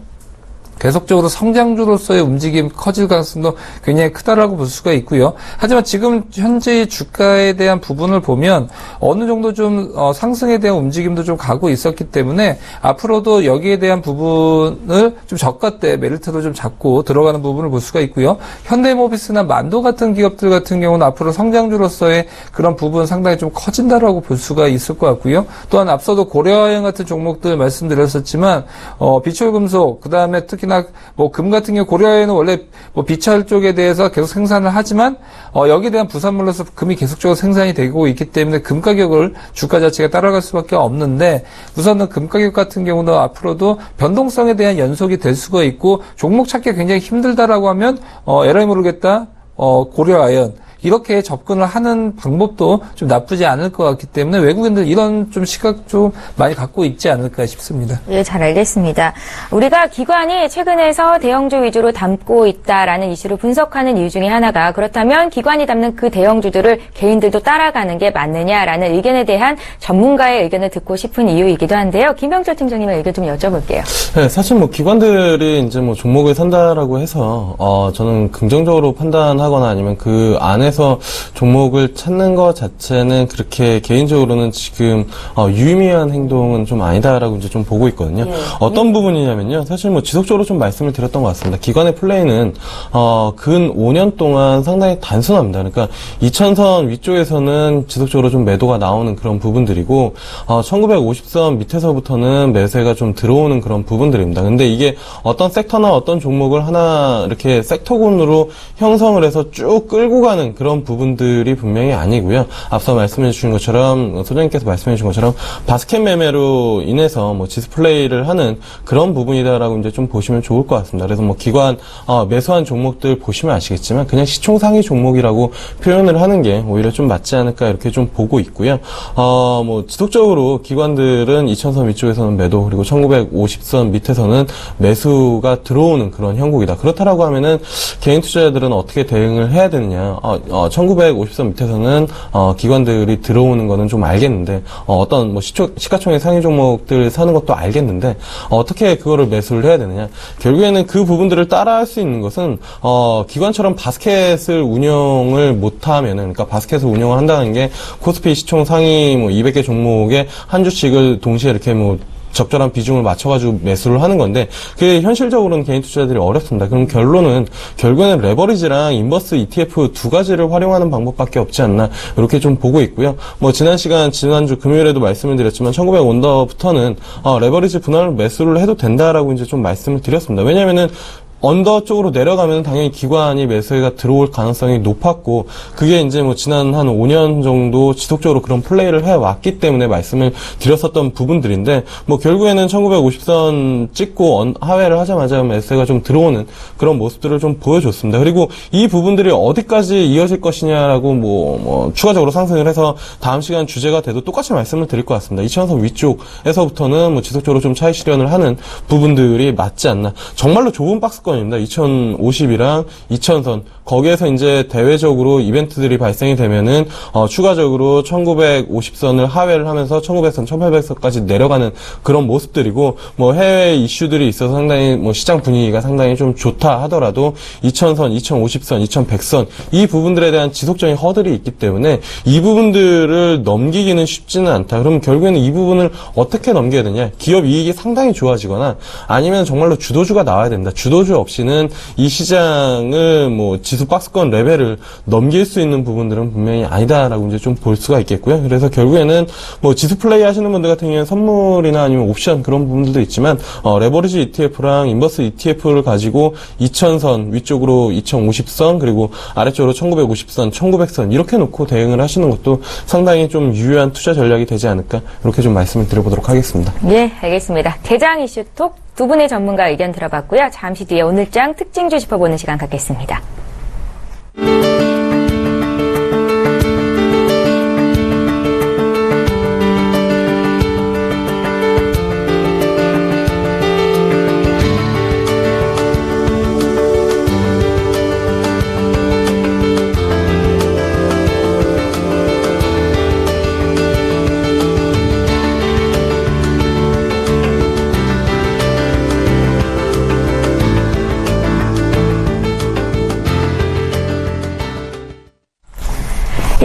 계속적으로 성장주로서의 움직임 커질 가능성도 굉장히 크다라고 볼 수가 있고요. 하지만 지금 현재 주가에 대한 부분을 보면 어느 정도 좀 어, 상승에 대한 움직임도 좀 가고 있었기 때문에 앞으로도 여기에 대한 부분을 좀 저가 때 메리트로 좀 잡고 들어가는 부분을 볼 수가 있고요. 현대모비스나 만도 같은 기업들 같은 경우는 앞으로 성장주로서의 그런 부분 상당히 좀 커진다라고 볼 수가 있을 것 같고요. 또한 앞서도 고려아연 같은 종목들 말씀드렸었지만 어, 비철금속 그 다음에 특히 특히나 뭐 금 같은 경우 고려에는 원래 뭐 비철 쪽에 대해서 계속 생산을 하지만 어 여기에 대한 부산물로서 금이 계속적으로 생산이 되고 있기 때문에 금 가격을 주가 자체가 따라갈 수밖에 없는데 우선은 금 가격 같은 경우도 앞으로도 변동성에 대한 연속이 될 수가 있고 종목 찾기 굉장히 힘들다라고 하면 어 에라이 모르겠다 어 고려아연 이렇게 접근을 하는 방법도 좀 나쁘지 않을 것 같기 때문에 외국인들 이런 좀 시각 좀 많이 갖고 있지 않을까 싶습니다. 예, 잘 알겠습니다. 우리가 기관이 최근에서 대형주 위주로 담고 있다라는 이슈를 분석하는 이유 중에 하나가 그렇다면 기관이 담는 그 대형주들을 개인들도 따라가는 게 맞느냐라는 의견에 대한 전문가의 의견을 듣고 싶은 이유이기도 한데요. 김병철 팀장님의 의견 좀 여쭤볼게요. 네, 사실 뭐 기관들이 이제 뭐 종목을 산다라고 해서 어 저는 긍정적으로 판단하거나 아니면 그 안에 서 해서 종목을 찾는 것 자체는 그렇게 개인적으로는 지금 어, 유의미한 행동은 좀 아니다라고 이제 좀 보고 있거든요. 예. 어떤 부분이냐면요. 사실 뭐 지속적으로 좀 말씀을 드렸던 것 같습니다. 기관의 플레이는 어, 근 5년 동안 상당히 단순합니다. 그러니까 2천선 위쪽에서는 지속적으로 좀 매도가 나오는 그런 부분들이고 어, 1950선 밑에서부터는 매수가 좀 들어오는 그런 부분들입니다. 근데 이게 어떤 섹터나 어떤 종목을 하나 이렇게 섹터군으로 형성을 해서 쭉 끌고 가는 그런 부분들이 분명히 아니고요. 앞서 말씀해 주신 것처럼 소장님께서 말씀해 주신 것처럼 바스켓 매매로 인해서 뭐 디스플레이를 하는 그런 부분이다라고 이제 좀 보시면 좋을 것 같습니다. 그래서 뭐 기관 어, 매수한 종목들 보시면 아시겠지만 그냥 시총 상위 종목이라고 표현을 하는 게 오히려 좀 맞지 않을까 이렇게 좀 보고 있고요. 어, 뭐 지속적으로 기관들은 2000선 위쪽에서는 매도 그리고 1950선 밑에서는 매수가 들어오는 그런 형국이다. 그렇다라고 하면은 개인 투자자들은 어떻게 대응을 해야 되느냐? 어, 어, 1950선 밑에서는 어, 기관들이 들어오는 거는 좀 알겠는데 어, 떤뭐 시가총액 상위 종목들 사는 것도 알겠는데 어, 떻게 그거를 매수를 해야 되느냐. 결국에는 그 부분들을 따라할 수 있는 것은 어, 기관처럼 바스켓을 운영을 못하면은 그러니까 바스켓을 운영을 한다는 게 코스피 시총 상위 뭐 200개 종목에 한 주씩을 동시에 이렇게 뭐 적절한 비중을 맞춰가지고 매수를 하는 건데 그게 현실적으로는 개인 투자자들이 어렵습니다. 그럼 결론은 결국에는 레버리지랑 인버스 ETF 두 가지를 활용하는 방법밖에 없지 않나 이렇게 좀 보고 있고요. 뭐 지난 시간 지난주 금요일에도 말씀을 드렸지만 1900 원더부터는 어, 레버리지 분할 매수를 해도 된다라고 이제 좀 말씀을 드렸습니다. 왜냐면은 언더 쪽으로 내려가면 당연히 기관이 매수가 들어올 가능성이 높았고 그게 이제 뭐 지난 한 5년 정도 지속적으로 그런 플레이를 해왔기 때문에 말씀을 드렸었던 부분들인데 뭐 결국에는 1950선 찍고 하회를 하자마자 매수가 좀 들어오는 그런 모습들을 좀 보여줬습니다. 그리고 이 부분들이 어디까지 이어질 것이냐라고 뭐, 뭐 추가적으로 상승을 해서 다음 시간 주제가 돼도 똑같이 말씀을 드릴 것 같습니다. 2천선 위쪽에서부터는 뭐 지속적으로 좀 차익 실현을 하는 부분들이 맞지 않나. 정말로 좁은 박스 권입니다. 2050이랑 2000선 거기에서 이제 대외적으로 이벤트들이 발생이 되면은 어, 추가적으로 1950선을 하회를 하면서 1900선, 1800선까지 내려가는 그런 모습들이고 뭐 해외 이슈들이 있어서 상당히 뭐 시장 분위기가 상당히 좀 좋다 하더라도 2000선, 2050선, 2100선 이 부분들에 대한 지속적인 허들이 있기 때문에 이 부분들을 넘기기는 쉽지는 않다. 그럼 결국에는 이 부분을 어떻게 넘겨야 되냐? 기업 이익이 상당히 좋아지거나 아니면 정말로 주도주가 나와야 된다. 주도주 없이는 이 시장을 뭐 지수 박스권 레벨을 넘길 수 있는 부분들은 분명히 아니다라고 이제 좀 볼 수가 있겠고요. 그래서 결국에는 뭐 지수 플레이 하시는 분들 같은 경우에는 선물이나 아니면 옵션 그런 부분들도 있지만 어, 레버리지 ETF랑 inverse ETF를 가지고 2000선 위쪽으로 2050선 그리고 아래쪽으로 1950선, 1900선 이렇게 놓고 대응을 하시는 것도 상당히 좀 유효한 투자 전략이 되지 않을까 이렇게 좀 말씀을 드려보도록 하겠습니다. 네, 알겠습니다. 대장 이슈톡 두 분의 전문가 의견 들어봤고요. 잠시 뒤에 오늘장 특징주 짚어보는 시간 갖겠습니다.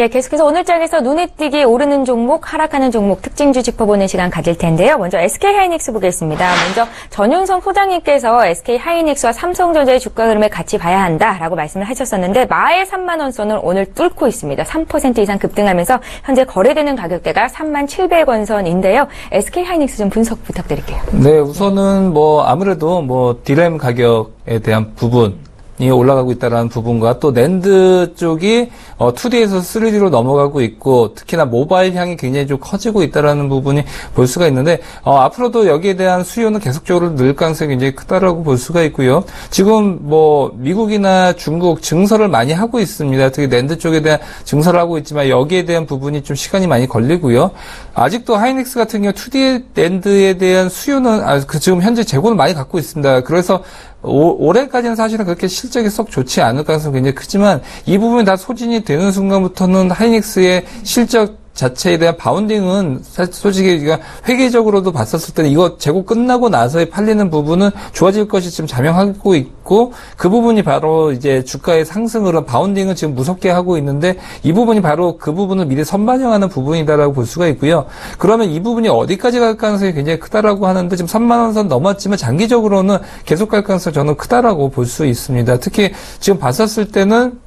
예, 계속해서 오늘 장에서 눈에 띄게 오르는 종목, 하락하는 종목, 특징주 짚어보는 시간 가질 텐데요. 먼저 SK 하이닉스 보겠습니다. 먼저 전윤성 소장님께서 SK 하이닉스와 삼성전자의 주가 흐름을 같이 봐야 한다라고 말씀을 하셨었는데 마의 3만 원 선을 오늘 뚫고 있습니다. 3% 이상 급등하면서 현재 거래되는 가격대가 3만 700원 선인데요. SK 하이닉스 좀 분석 부탁드릴게요. 네, 우선은 뭐 아무래도 뭐 디램 가격에 대한 부분 이 올라가고 있다는 부분과 또 랜드 쪽이 어, 2D에서 3D로 넘어가고 있고 특히나 모바일 향이 굉장히 좀 커지고 있다는 부분이 볼 수가 있는데 어, 앞으로도 여기에 대한 수요는 계속적으로 늘 가능성이 굉장히 크다라고 볼 수가 있고요. 지금 뭐 미국이나 중국 증설을 많이 하고 있습니다. 특히 랜드 쪽에 대한 증설을 하고 있지만 여기에 대한 부분이 좀 시간이 많이 걸리고요. 아직도 하이닉스 같은 경우 2D NAND에 대한 수요는 아, 그 지금 현재 재고는 많이 갖고 있습니다. 그래서 오, 올해까지는 사실은 그렇게 실적이 썩 좋지 않을 가능성이 굉장히 크지만 이 부분이 다 소진이 되는 순간부터는 하이닉스의 실적 자체에 대한 바운딩은 사실 솔직히 회계적으로도 봤었을 때는 이거 재고 끝나고 나서에 팔리는 부분은 좋아질 것이 지금 자명하고 있고 그 부분이 바로 이제 주가의 상승으로 바운딩은 지금 무섭게 하고 있는데 이 부분이 바로 그 부분을 미리 선반영하는 부분이다라고 볼 수가 있고요. 그러면 이 부분이 어디까지 갈 가능성이 굉장히 크다라고 하는데 지금 3만 원 선 넘었지만 장기적으로는 계속 갈 가능성이 저는 크다라고 볼 수 있습니다. 특히 지금 봤었을 때는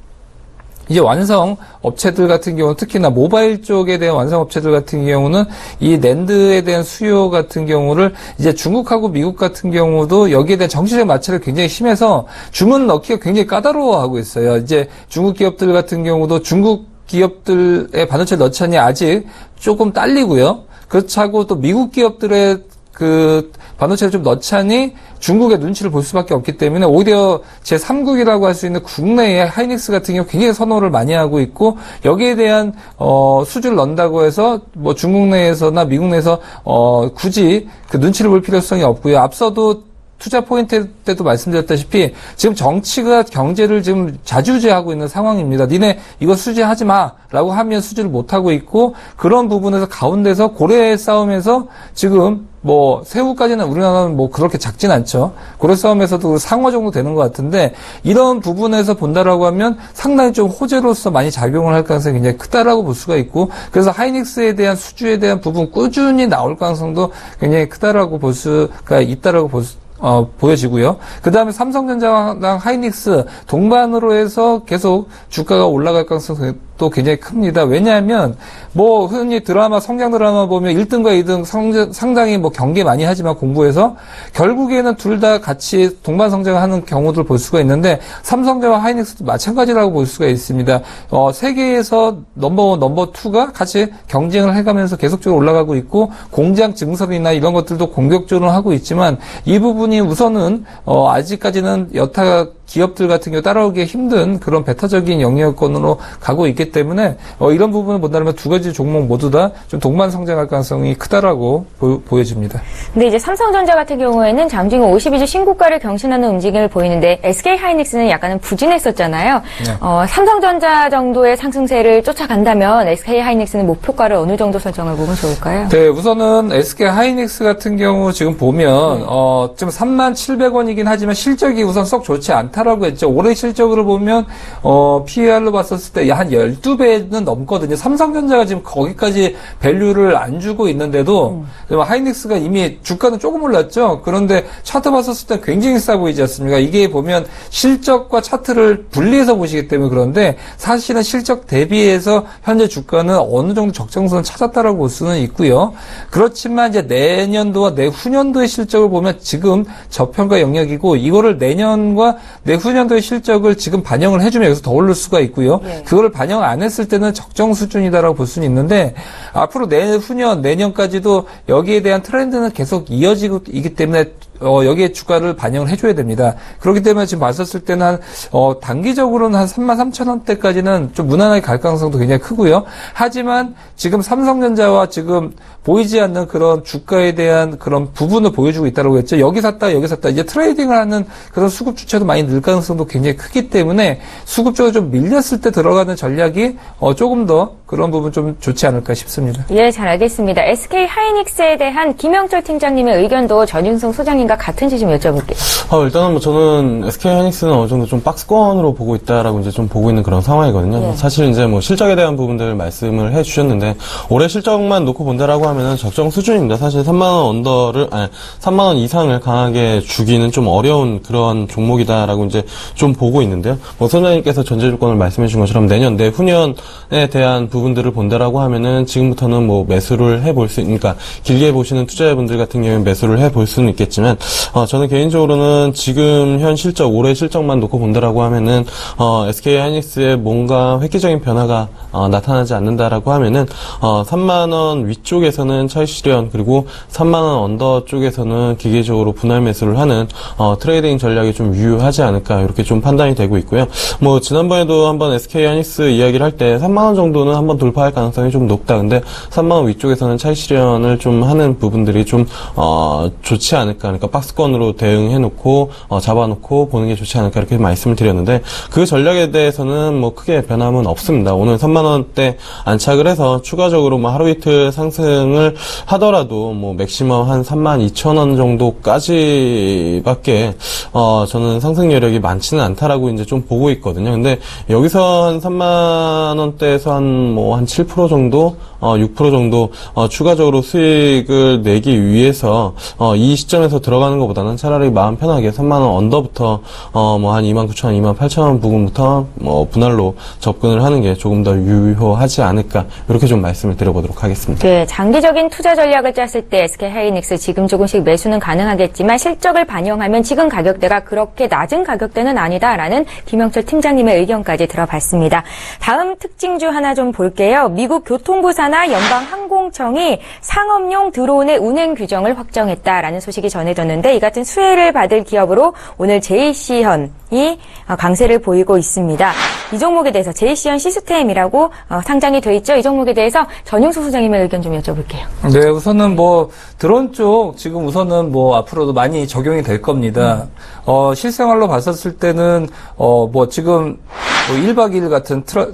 이제 완성 업체들 같은 경우 특히나 모바일 쪽에 대한 완성 업체들 같은 경우는 이 랜드에 대한 수요 같은 경우를 이제 중국하고 미국 같은 경우도 여기에 대한 정치적 마찰이 굉장히 심해서 주문 넣기가 굉장히 까다로워하고 있어요. 이제 중국 기업들 같은 경우도 중국 기업들의 반도체 넣자니 아직 조금 딸리고요. 그렇다고 또 미국 기업들의 그 반도체를 좀 넣자니 중국의 눈치를 볼 수밖에 없기 때문에 오히려 제 3국이라고 할 수 있는 국내의 하이닉스 같은 경우 굉장히 선호를 많이 하고 있고 여기에 대한 어, 수주를 넣는다고 해서 뭐 중국 내에서나 미국 내에서 어, 굳이 그 눈치를 볼 필요성이 없고요. 앞서도 투자 포인트 때도 말씀드렸다시피 지금 정치가 경제를 지금 자주제하고 있는 상황입니다. 니네 이거 수주하지 마라고 하면 수주를 못 하고 있고 그런 부분에서 가운데서 고래 싸움에서 지금 뭐 새우까지는 우리나라는 뭐 그렇게 작진 않죠. 고래 싸움에서도 상어 정도 되는 것 같은데 이런 부분에서 본다라고 하면 상당히 좀 호재로서 많이 작용을 할 가능성이 굉장히 크다라고 볼 수가 있고 그래서 하이닉스에 대한 수주에 대한 부분 꾸준히 나올 가능성도 굉장히 크다라고 볼 수가 있다라고 볼 수, 어, 보여지고요. 그 다음에 삼성전자랑 하이닉스 동반으로 해서 계속 주가가 올라갈 가능성이 또 굉장히 큽니다. 왜냐하면 뭐 흔히 드라마 성장 드라마 보면 1등과 2등 성, 상당히 뭐 경계 많이 하지만 공부해서 결국에는 둘 다 같이 동반 성장하는 경우들 볼 수가 있는데 삼성전자와 하이닉스도 마찬가지라고 볼 수가 있습니다. 어, 세계에서 넘버원, 넘버 투가 같이 경쟁을 해가면서 계속적으로 올라가고 있고 공장 증설이나 이런 것들도 공격적으로 하고 있지만 이 부분이 우선은 어, 아직까지는 여타 기업들 같은 경우 따라오기 힘든 그런 배타적인 영역권으로 가고 있기 때문에 어, 이런 부분을 본다면 두 가지 종목 모두 다 좀 동반 성장할 가능성이 크다라고 보, 여집니다 근데 이제 삼성전자 같은 경우에는 장중에 52주 신고가를 경신하는 움직임을 보이는데 SK 하이닉스는 약간은 부진했었잖아요. 네. 어, 삼성전자 정도의 상승세를 쫓아간다면 SK 하이닉스는 목표가를 어느 정도 설정을 보면 좋을까요? 네, 우선은 SK 하이닉스 같은 경우 지금 보면 네. 어, 지금 3만 700원이긴 하지만 실적이 우선 썩 좋지 않다라고 했죠. 올해 실적으로 보면 어, PER로 봤었을 때 한 12배는 넘거든요. 삼성전자가 지금 거기까지 밸류를 안 주고 있는데도 음. 하이닉스가 이미 주가는 조금 올랐죠. 그런데 차트 봤었을 때 굉장히 싸 보이지 않습니까? 이게 보면 실적과 차트를 분리해서 보시기 때문에 그런데 사실은 실적 대비해서 현재 주가는 어느 정도 적정선을 찾았다라고 볼 수는 있고요. 그렇지만 이제 내년도와 내후년도의 실적을 보면 지금 저평가 영역이고 이거를 내년과 내후년도의 실적을 지금 반영을 해주면 여기서 더 오를 수가 있고요. 네. 그거를 반영 안 했을 때는 적정 수준이다라고 볼 수는 있는데 앞으로 내후년 내년까지도 여기에 대한 트렌드는 계속 이어지고 있기 때문에 어, 여기에 주가를 반영을 해줘야 됩니다. 그렇기 때문에 지금 봤었을 때는 한, 어, 단기적으로는 한 3만 3천 원대까지는 좀 무난하게 갈 가능성도 굉장히 크고요. 하지만 지금 삼성전자와 지금 보이지 않는 그런 주가에 대한 그런 부분을 보여주고 있다고 했죠. 여기 샀다, 여기 샀다. 이제 trading을 하는 그런 수급 주체도 많이 늘 가능성도 굉장히 크기 때문에 수급 적으로 좀 밀렸을 때 들어가는 전략이 어, 조금 더 그런 부분 좀 좋지 않을까 싶습니다. 예, 잘 알겠습니다. SK 하이닉스에 대한 김영철 팀장님의 의견도 전윤성 소장님 과 같은지 좀 여쭤볼게요. 어, 일단은 뭐 저는 SK 하이닉스는 어느 정도 좀 박스권으로 보고 있다라고 이제 좀 보고 있는 그런 상황이거든요. 예. 사실 이제 뭐 실적에 대한 부분들 말씀을 해 주셨는데 올해 실적만 놓고 본다라고 하면은 적정 수준입니다. 사실 3만 원 언더를 아니 3만 원 이상을 강하게 주기는 좀 어려운 그런 종목이다라고 이제 좀 보고 있는데요. 뭐 선장님께서 전제 조건을 말씀해 주신 것처럼 내년 내후년에 대한 부분들을 본다라고 하면은 지금부터는 뭐 매수를 해볼 수 그러니까 길게 보시는 투자자분들 같은 경우에 매수를 해볼 수는 있겠지만 어, 저는 개인적으로는 지금 현 실적 올해 실적만 놓고 본다라고 하면은 어, SK 하이닉스의 뭔가 획기적인 변화가 어, 나타나지 않는다라고 하면은 어, 3만 원 위쪽에서는 차익 실현 그리고 3만 원 under 쪽에서는 기계적으로 분할 매수를 하는 어, trading 전략이 좀 유효하지 않을까 이렇게 좀 판단이 되고 있고요. 뭐 지난번에도 한번 SK 하이닉스 이야기를 할 때 3만 원 정도는 한번 돌파할 가능성이 좀 높다. 근데 3만 원 위쪽에서는 차익 실현을 좀 하는 부분들이 좀 어, 좋지 않을까. 그러니까 박스권으로 대응해 놓고 어, 잡아놓고 보는 게 좋지 않을까 이렇게 말씀을 드렸는데 그 전략에 대해서는 뭐 크게 변함은 없습니다. 오늘 3만 원대 안착을 해서 추가적으로 뭐 하루 이틀 상승을 하더라도 뭐 맥시멈 한 3만 2천 원 정도까지밖에 어, 저는 상승 여력이 많지는 않다라고 이제 좀 보고 있거든요. 근데 여기서 한 3만 원대에서 한 뭐한 7% 정도, 어, 6% 정도 어, 추가적으로 수익을 내기 위해서 어, 이 시점에서 들어가는 것보다는 차라리 마음 편하게 3만 원 언더부터 어, 뭐한 2만 9천 원, 2만 8천 원 부분부터 뭐 분할로 접근을 하는 게 조금 더 유효하지 않을까 이렇게 좀 말씀을 드려보도록 하겠습니다. 네, 장기적인 투자 전략을 짰을 때 SK 하이닉스 지금 조금씩 매수는 가능하겠지만 실적을 반영하면 지금 가격대가 그렇게 낮은 가격대는 아니다라는 김영철 팀장님의 의견까지 들어봤습니다. 다음 특징주 하나 좀 볼게요. 미국 교통부 산하 연방 항공 상공청이 상업용 드론의 운행 규정을 확정했다라는 소식이 전해졌는데 이 같은 수혜를 받을 기업으로 오늘 JC현이 강세를 보이고 있습니다. 이 종목에 대해서 JC현 시스템이라고 어, 상장이 돼 있죠. 이 종목에 대해서 전용수 소장님의 의견 좀 여쭤볼게요. 네, 우선은 뭐 드론 쪽 지금 우선은 뭐 앞으로도 많이 적용이 될 겁니다. 음. 어, 실생활로 봤었을 때는 어, 뭐 지금 뭐 1박 2일 같은 트러,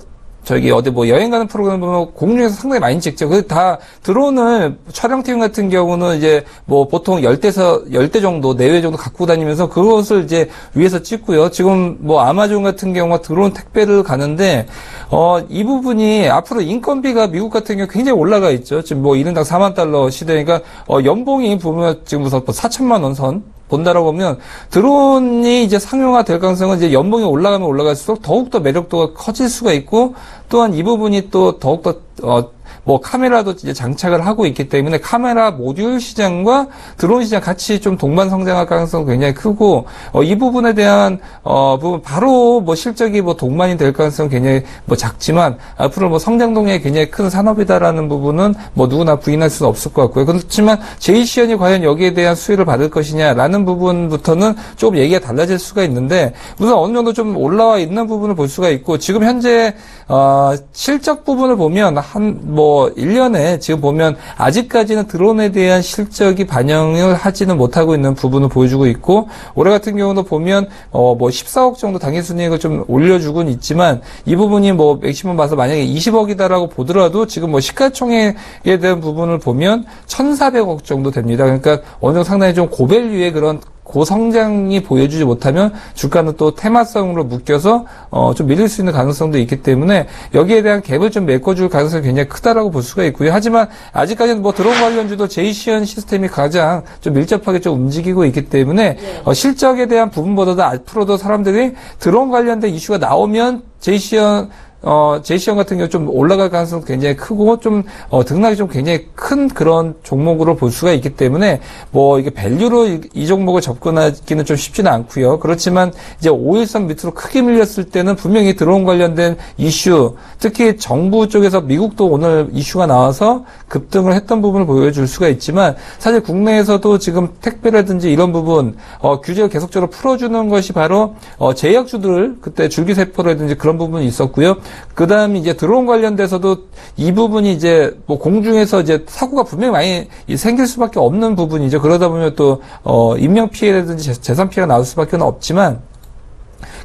저기 어디 뭐 여행 가는 프로그램 보면 공중에서 상당히 많이 찍죠. 그 다 드론을 촬영팀 같은 경우는 이제 뭐 보통 열대서 열대 정도 내외 정도 갖고 다니면서 그것을 이제 위에서 찍고요. 지금 뭐 아마존 같은 경우가 드론 택배를 가는데 어 이 부분이 앞으로 인건비가 미국 같은 경우 굉장히 올라가 있죠. 지금 뭐 1인당 4만 달러 시대니까 어 연봉이 보면 지금 무슨 4천만 원 선. 본다라고 보면 드론이 이제 상용화 될 가능성은 이제 연봉이 올라가면 올라갈수록 더욱더 매력도가 커질 수가 있고 또한 이 부분이 또 더욱더 어, 뭐 카메라도 이제 장착을 하고 있기 때문에 카메라 모듈 시장과 드론 시장 같이 좀 동반 성장할 가능성 굉장히 크고 어, 이 부분에 대한 어, 부분 바로 뭐 실적이 뭐 동반이 될 가능성 굉장히 뭐 작지만 앞으로 뭐 성장 동력이 굉장히 큰 산업이다라는 부분은 뭐 누구나 부인할 수는 없을 것 같고요. 그렇지만 제이시언이 과연 여기에 대한 수혜를 받을 것이냐라는 부분부터는 조금 얘기가 달라질 수가 있는데 우선 어느 정도 좀 올라와 있는 부분을 볼 수가 있고 지금 현재 어, 실적 부분을 보면 한뭐 뭐 1년에 지금 보면 아직까지는 드론에 대한 실적이 반영을 하지는 못하고 있는 부분을 보여주고 있고 올해 같은 경우도 보면 어 뭐 14억 정도 당일 순이익을 좀 올려주고는 있지만 이 부분이 뭐 맥시멈 봐서 만약에 20억이다라고 보더라도 지금 뭐 시가총액에 대한 부분을 보면 1,400억 정도 됩니다. 그러니까 어느 정도 상당히 좀 고밸류의 그런 고성장이 보여주지 못하면 주가는 또 테마성으로 묶여서 어, 좀 밀릴 수 있는 가능성도 있기 때문에 여기에 대한 갭을 좀 메꿔줄 가능성이 굉장히 크다라고 볼 수가 있고요. 하지만 아직까지는 뭐 드론 관련주도 제이시언 시스템이 가장 좀 밀접하게 좀 움직이고 있기 때문에 네. 어, 실적에 대한 부분보다도 앞으로도 사람들이 드론 관련된 이슈가 나오면 제이시언 어, 제시형 같은 경우 좀 올라갈 가능성도 굉장히 크고 좀, 어, 등락이 좀 굉장히 큰 그런 종목으로 볼 수가 있기 때문에 뭐 이게 value로 이, 이 종목을 접근하기는 좀 쉽지는 않고요. 그렇지만 이제 5일선 밑으로 크게 밀렸을 때는 분명히 드론 관련된 이슈, 특히 정부 쪽에서 미국도 오늘 이슈가 나와서 급등을 했던 부분을 보여줄 수가 있지만 사실 국내에서도 지금 택배라든지 이런 부분, 어, 규제를 계속적으로 풀어주는 것이 바로, 어, 제약주들 그때 줄기세포라든지 그런 부분이 있었고요. 그 다음에 이제 드론 관련돼서도 이 부분이 이제 뭐 공중에서 이제 사고가 분명히 많이 생길 수밖에 없는 부분이죠. 그러다 보면 또, 어, 인명 피해라든지 재산 피해가 나올 수밖에 없지만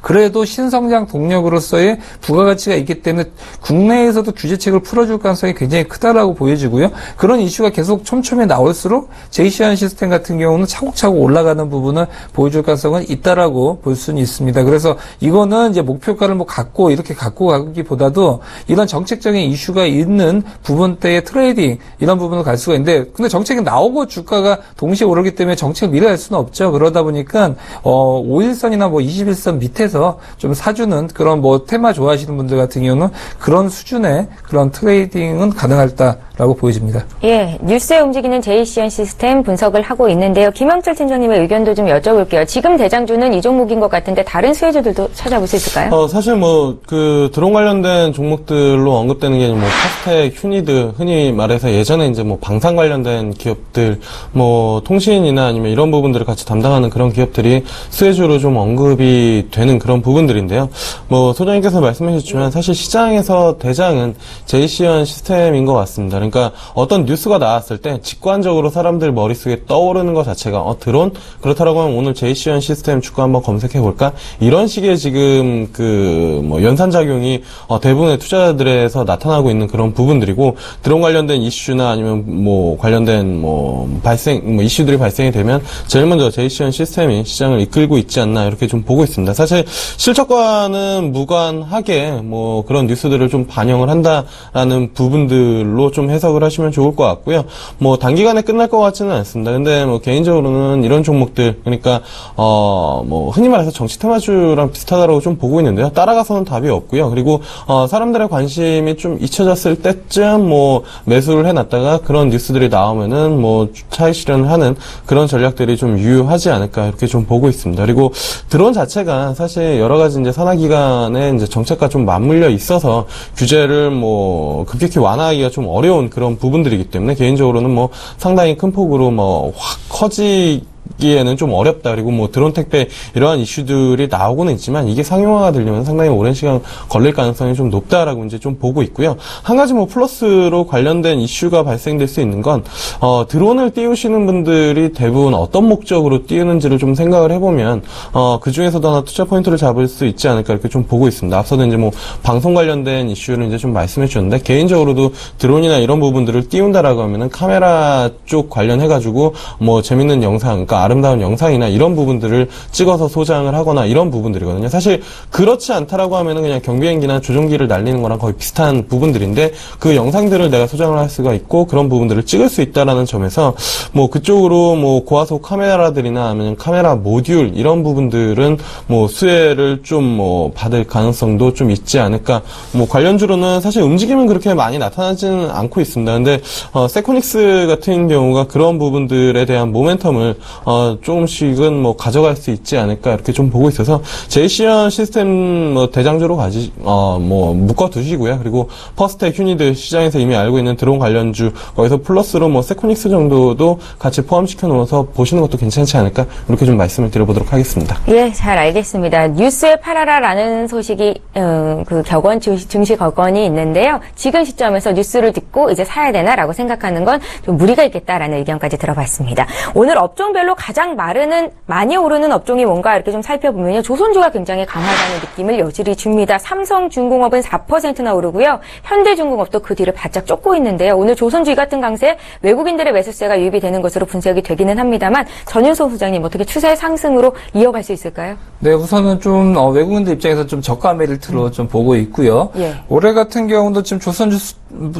그래도 신성장 동력으로서의 부가가치가 있기 때문에 국내에서도 규제책을 풀어줄 가능성이 굉장히 크다라고 보여지고요. 그런 이슈가 계속 촘촘히 나올수록 제이시안 시스템 같은 경우는 차곡차곡 올라가는 부분을 보여줄 가능성은 있다라고 볼 수는 있습니다. 그래서 이거는 이제 목표가를 뭐 갖고 이렇게 갖고 가기보다도 이런 정책적인 이슈가 있는 부분대의 trading 이런 부분을 갈 수가 있는데 근데 정책이 나오고 주가가 동시에 오르기 때문에 정책을 미리 알 수는 없죠. 그러다 보니까 어 5일선이나 뭐 20일선 밑에 서 해서 좀 사주는 그런 뭐 테마 좋아하시는 분들 같은 경우는 그런 수준의 그런 trading은 가능하다라고 보여집니다. 예, 뉴스에 움직이는 제이씨현시스템 분석을 하고 있는데요. 김영철 팀장님의 의견도 좀 여쭤볼게요. 지금 대장주는 이 종목인 것 같은데 다른 수혜주들도 찾아볼 수 있을까요? 어, 사실 뭐 그 드론 관련된 종목들로 언급되는 게 뭐 파스텍, 휴니드, 흔히 말해서 예전에 이제 뭐 방산 관련된 기업들, 뭐 통신이나 아니면 이런 부분들을 같이 담당하는 그런 기업들이 수혜주로 좀 언급이 되는 그런 부분들인데요. 뭐 소장님께서 말씀해 주셨지만 사실 시장에서 대장은 제이시언 시스템인 것 같습니다. 그러니까 어떤 뉴스가 나왔을 때 직관적으로 사람들 머릿속에 떠오르는 것 자체가 어 드론 그렇다라고 하면 오늘 제이시언 시스템 주가 한번 검색해 볼까 이런 식의 지금 그 뭐 연산 작용이 어 대부분의 투자자들에서 나타나고 있는 그런 부분들이고 드론 관련된 이슈나 아니면 뭐 관련된 뭐 발생 뭐 이슈들이 발생이 되면 제일 먼저 제이시언 시스템이 시장을 이끌고 있지 않나 이렇게 좀 보고 있습니다. 사실 실적과는 무관하게 뭐 그런 뉴스들을 좀 반영을 한다라는 부분들로 좀 해석을 하시면 좋을 것 같고요. 뭐 단기간에 끝날 것 같지는 않습니다. 근데 뭐 개인적으로는 이런 종목들 그러니까 어 뭐 흔히 말해서 정치 테마주랑 비슷하다고 좀 보고 있는데요. 따라가서는 답이 없고요. 그리고 어 사람들의 관심이 좀 잊혀졌을 때쯤 뭐 매수를 해놨다가 그런 뉴스들이 나오면은 뭐 차익 실현을 하는 그런 전략들이 좀 유효하지 않을까 이렇게 좀 보고 있습니다. 그리고 드론 자체가 사실 사실 여러 가지 이제 산하기관의 이제 정책과 좀 맞물려 있어서 규제를 뭐 급격히 완화하기가 좀 어려운 그런 부분들이기 때문에 개인적으로는 뭐 상당히 큰 폭으로 뭐 확 커지 기에는 좀 어렵다. 그리고 뭐 드론 택배 이러한 이슈들이 나오고는 있지만 이게 상용화가 되려면 상당히 오랜 시간 걸릴 가능성이 좀 높다라고 이제 좀 보고 있고요. 한 가지 뭐 플러스로 관련된 이슈가 발생될 수 있는 건 어, 드론을 띄우시는 분들이 대부분 어떤 목적으로 띄우는지를 좀 생각을 해보면 어, 그 중에서도 하나 투자 포인트를 잡을 수 있지 않을까 이렇게 좀 보고 있습니다. 앞서도 이제 뭐 방송 관련된 이슈를 이제 좀 말씀해 주셨는데 개인적으로도 드론이나 이런 부분들을 띄운다라고 하면은 카메라 쪽 관련해가지고 뭐 재밌는 영상, 그러니까 아름다운 영상이나 이런 부분들을 찍어서 소장을 하거나 이런 부분들이거든요. 사실 그렇지 않다라고 하면은 그냥 경비행기나 조종기를 날리는 거랑 거의 비슷한 부분들인데 그 영상들을 내가 소장을 할 수가 있고 그런 부분들을 찍을 수 있다라는 점에서 뭐 그쪽으로 뭐 고화소 카메라들이나 아니면 카메라 모듈 이런 부분들은 뭐 수혜를 좀 뭐 받을 가능성도 좀 있지 않을까. 뭐 관련주로는 사실 움직임은 그렇게 많이 나타나지는 않고 있습니다. 근데 어, 세코닉스 같은 경우가 그런 부분들에 대한 모멘텀을 어, 조금씩은 뭐 가져갈 수 있지 않을까 이렇게 좀 보고 있어서 제이씨현시스템 뭐 대장주로 가지 어 뭐 묶어 두시고요. 그리고 퍼스텍 휴니드 시장에서 이미 알고 있는 드론 관련주 거기서 플러스로 뭐 세코닉스 정도도 같이 포함시켜 놓아서 보시는 것도 괜찮지 않을까 이렇게 좀 말씀을 드려보도록 하겠습니다. 예, 잘 알겠습니다. 뉴스에 팔아라라는 소식이 음, 그 격언 증시 격언이 있는데요. 지금 시점에서 뉴스를 듣고 이제 사야 되나라고 생각하는 건 좀 무리가 있겠다라는 의견까지 들어봤습니다. 오늘 업종별로 가장 마르는 많이 오르는 업종이 뭔가 이렇게 좀 살펴보면요. 조선주가 굉장히 강하다는 느낌을 여실히 줍니다. 삼성중공업은 4%나 오르고요. 현대중공업도 그 뒤를 바짝 쫓고 있는데요. 오늘 조선주 이 같은 강세에 외국인들의 매수세가 유입이 되는 것으로 분석이 되기는 합니다만 전윤소 소장님 어떻게 추세 상승으로 이어갈 수 있을까요? 네, 우선은 좀 어, 외국인들 입장에서 좀 저가 메리트로 음. 좀 보고 있고요. 예. 올해 같은 경우도 지금 조선주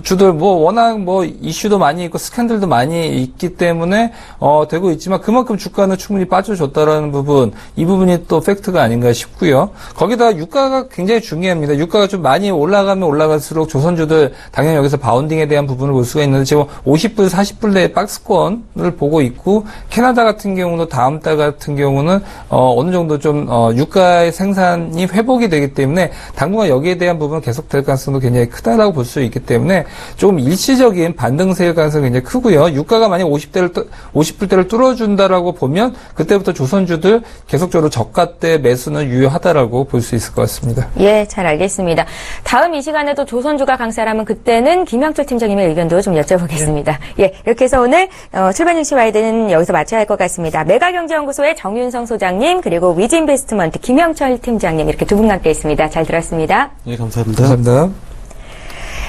주들 뭐 워낙 뭐 이슈도 많이 있고 스캔들도 많이 있기 때문에 어, 되고 있지만 그만큼 주가는 충분히 빠져줬다라는 부분 이 부분이 또 팩트가 아닌가 싶고요. 거기다 유가가 굉장히 중요합니다. 유가가 좀 많이 올라가면 올라갈수록 조선주들 당연히 여기서 bounding에 대한 부분을 볼 수가 있는데 지금 50불 40불 내 박스권을 보고 있고 캐나다 같은 경우도 다음 달 같은 경우는 어, 느 정도 좀 어, 유가의 생산이 회복이 되기 때문에 당분간 여기에 대한 부분은 계속될 가능성도 굉장히 크다라고 볼 수 있기 때문에 조금 일시적인 반등세일 가능성이 굉장히 크고요. 유가가 만약 50대를 50불대를 뚫어준다라 고 보면 그때부터 조선주들 계속적으로 저가 때 매수는 유효하다라고 볼 수 있을 것 같습니다. 예, 잘 알겠습니다. 다음 이 시간에도 조선주가 강세라면 그때는 김영철 팀장님의 의견도 좀 여쭤보겠습니다. 예, 이렇게 해서 오늘 어, 출발 뉴스 와이드는 여기서 마쳐야 할 것 같습니다. 메가경제연구소의 정윤성 소장님 그리고 위즈인베스트먼트 김영철 팀장님 이렇게 두 분과 함께 있습니다. 잘 들었습니다. 예, 감사합니다. 감사합니다.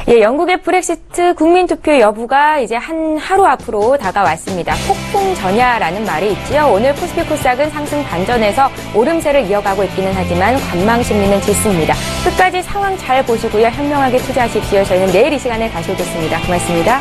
예, 영국의 브렉시트 국민투표 여부가 이제 한 하루 앞으로 다가왔습니다. 폭풍 전야라는 말이 있지요. 오늘 코스피 코스닥은 상승 반전에서 오름세를 이어가고 있기는 하지만 관망 심리는 짙습니다. 끝까지 상황 잘 보시고요. 현명하게 투자하십시오. 저희는 내일 이 시간에 다시 오겠습니다. 고맙습니다.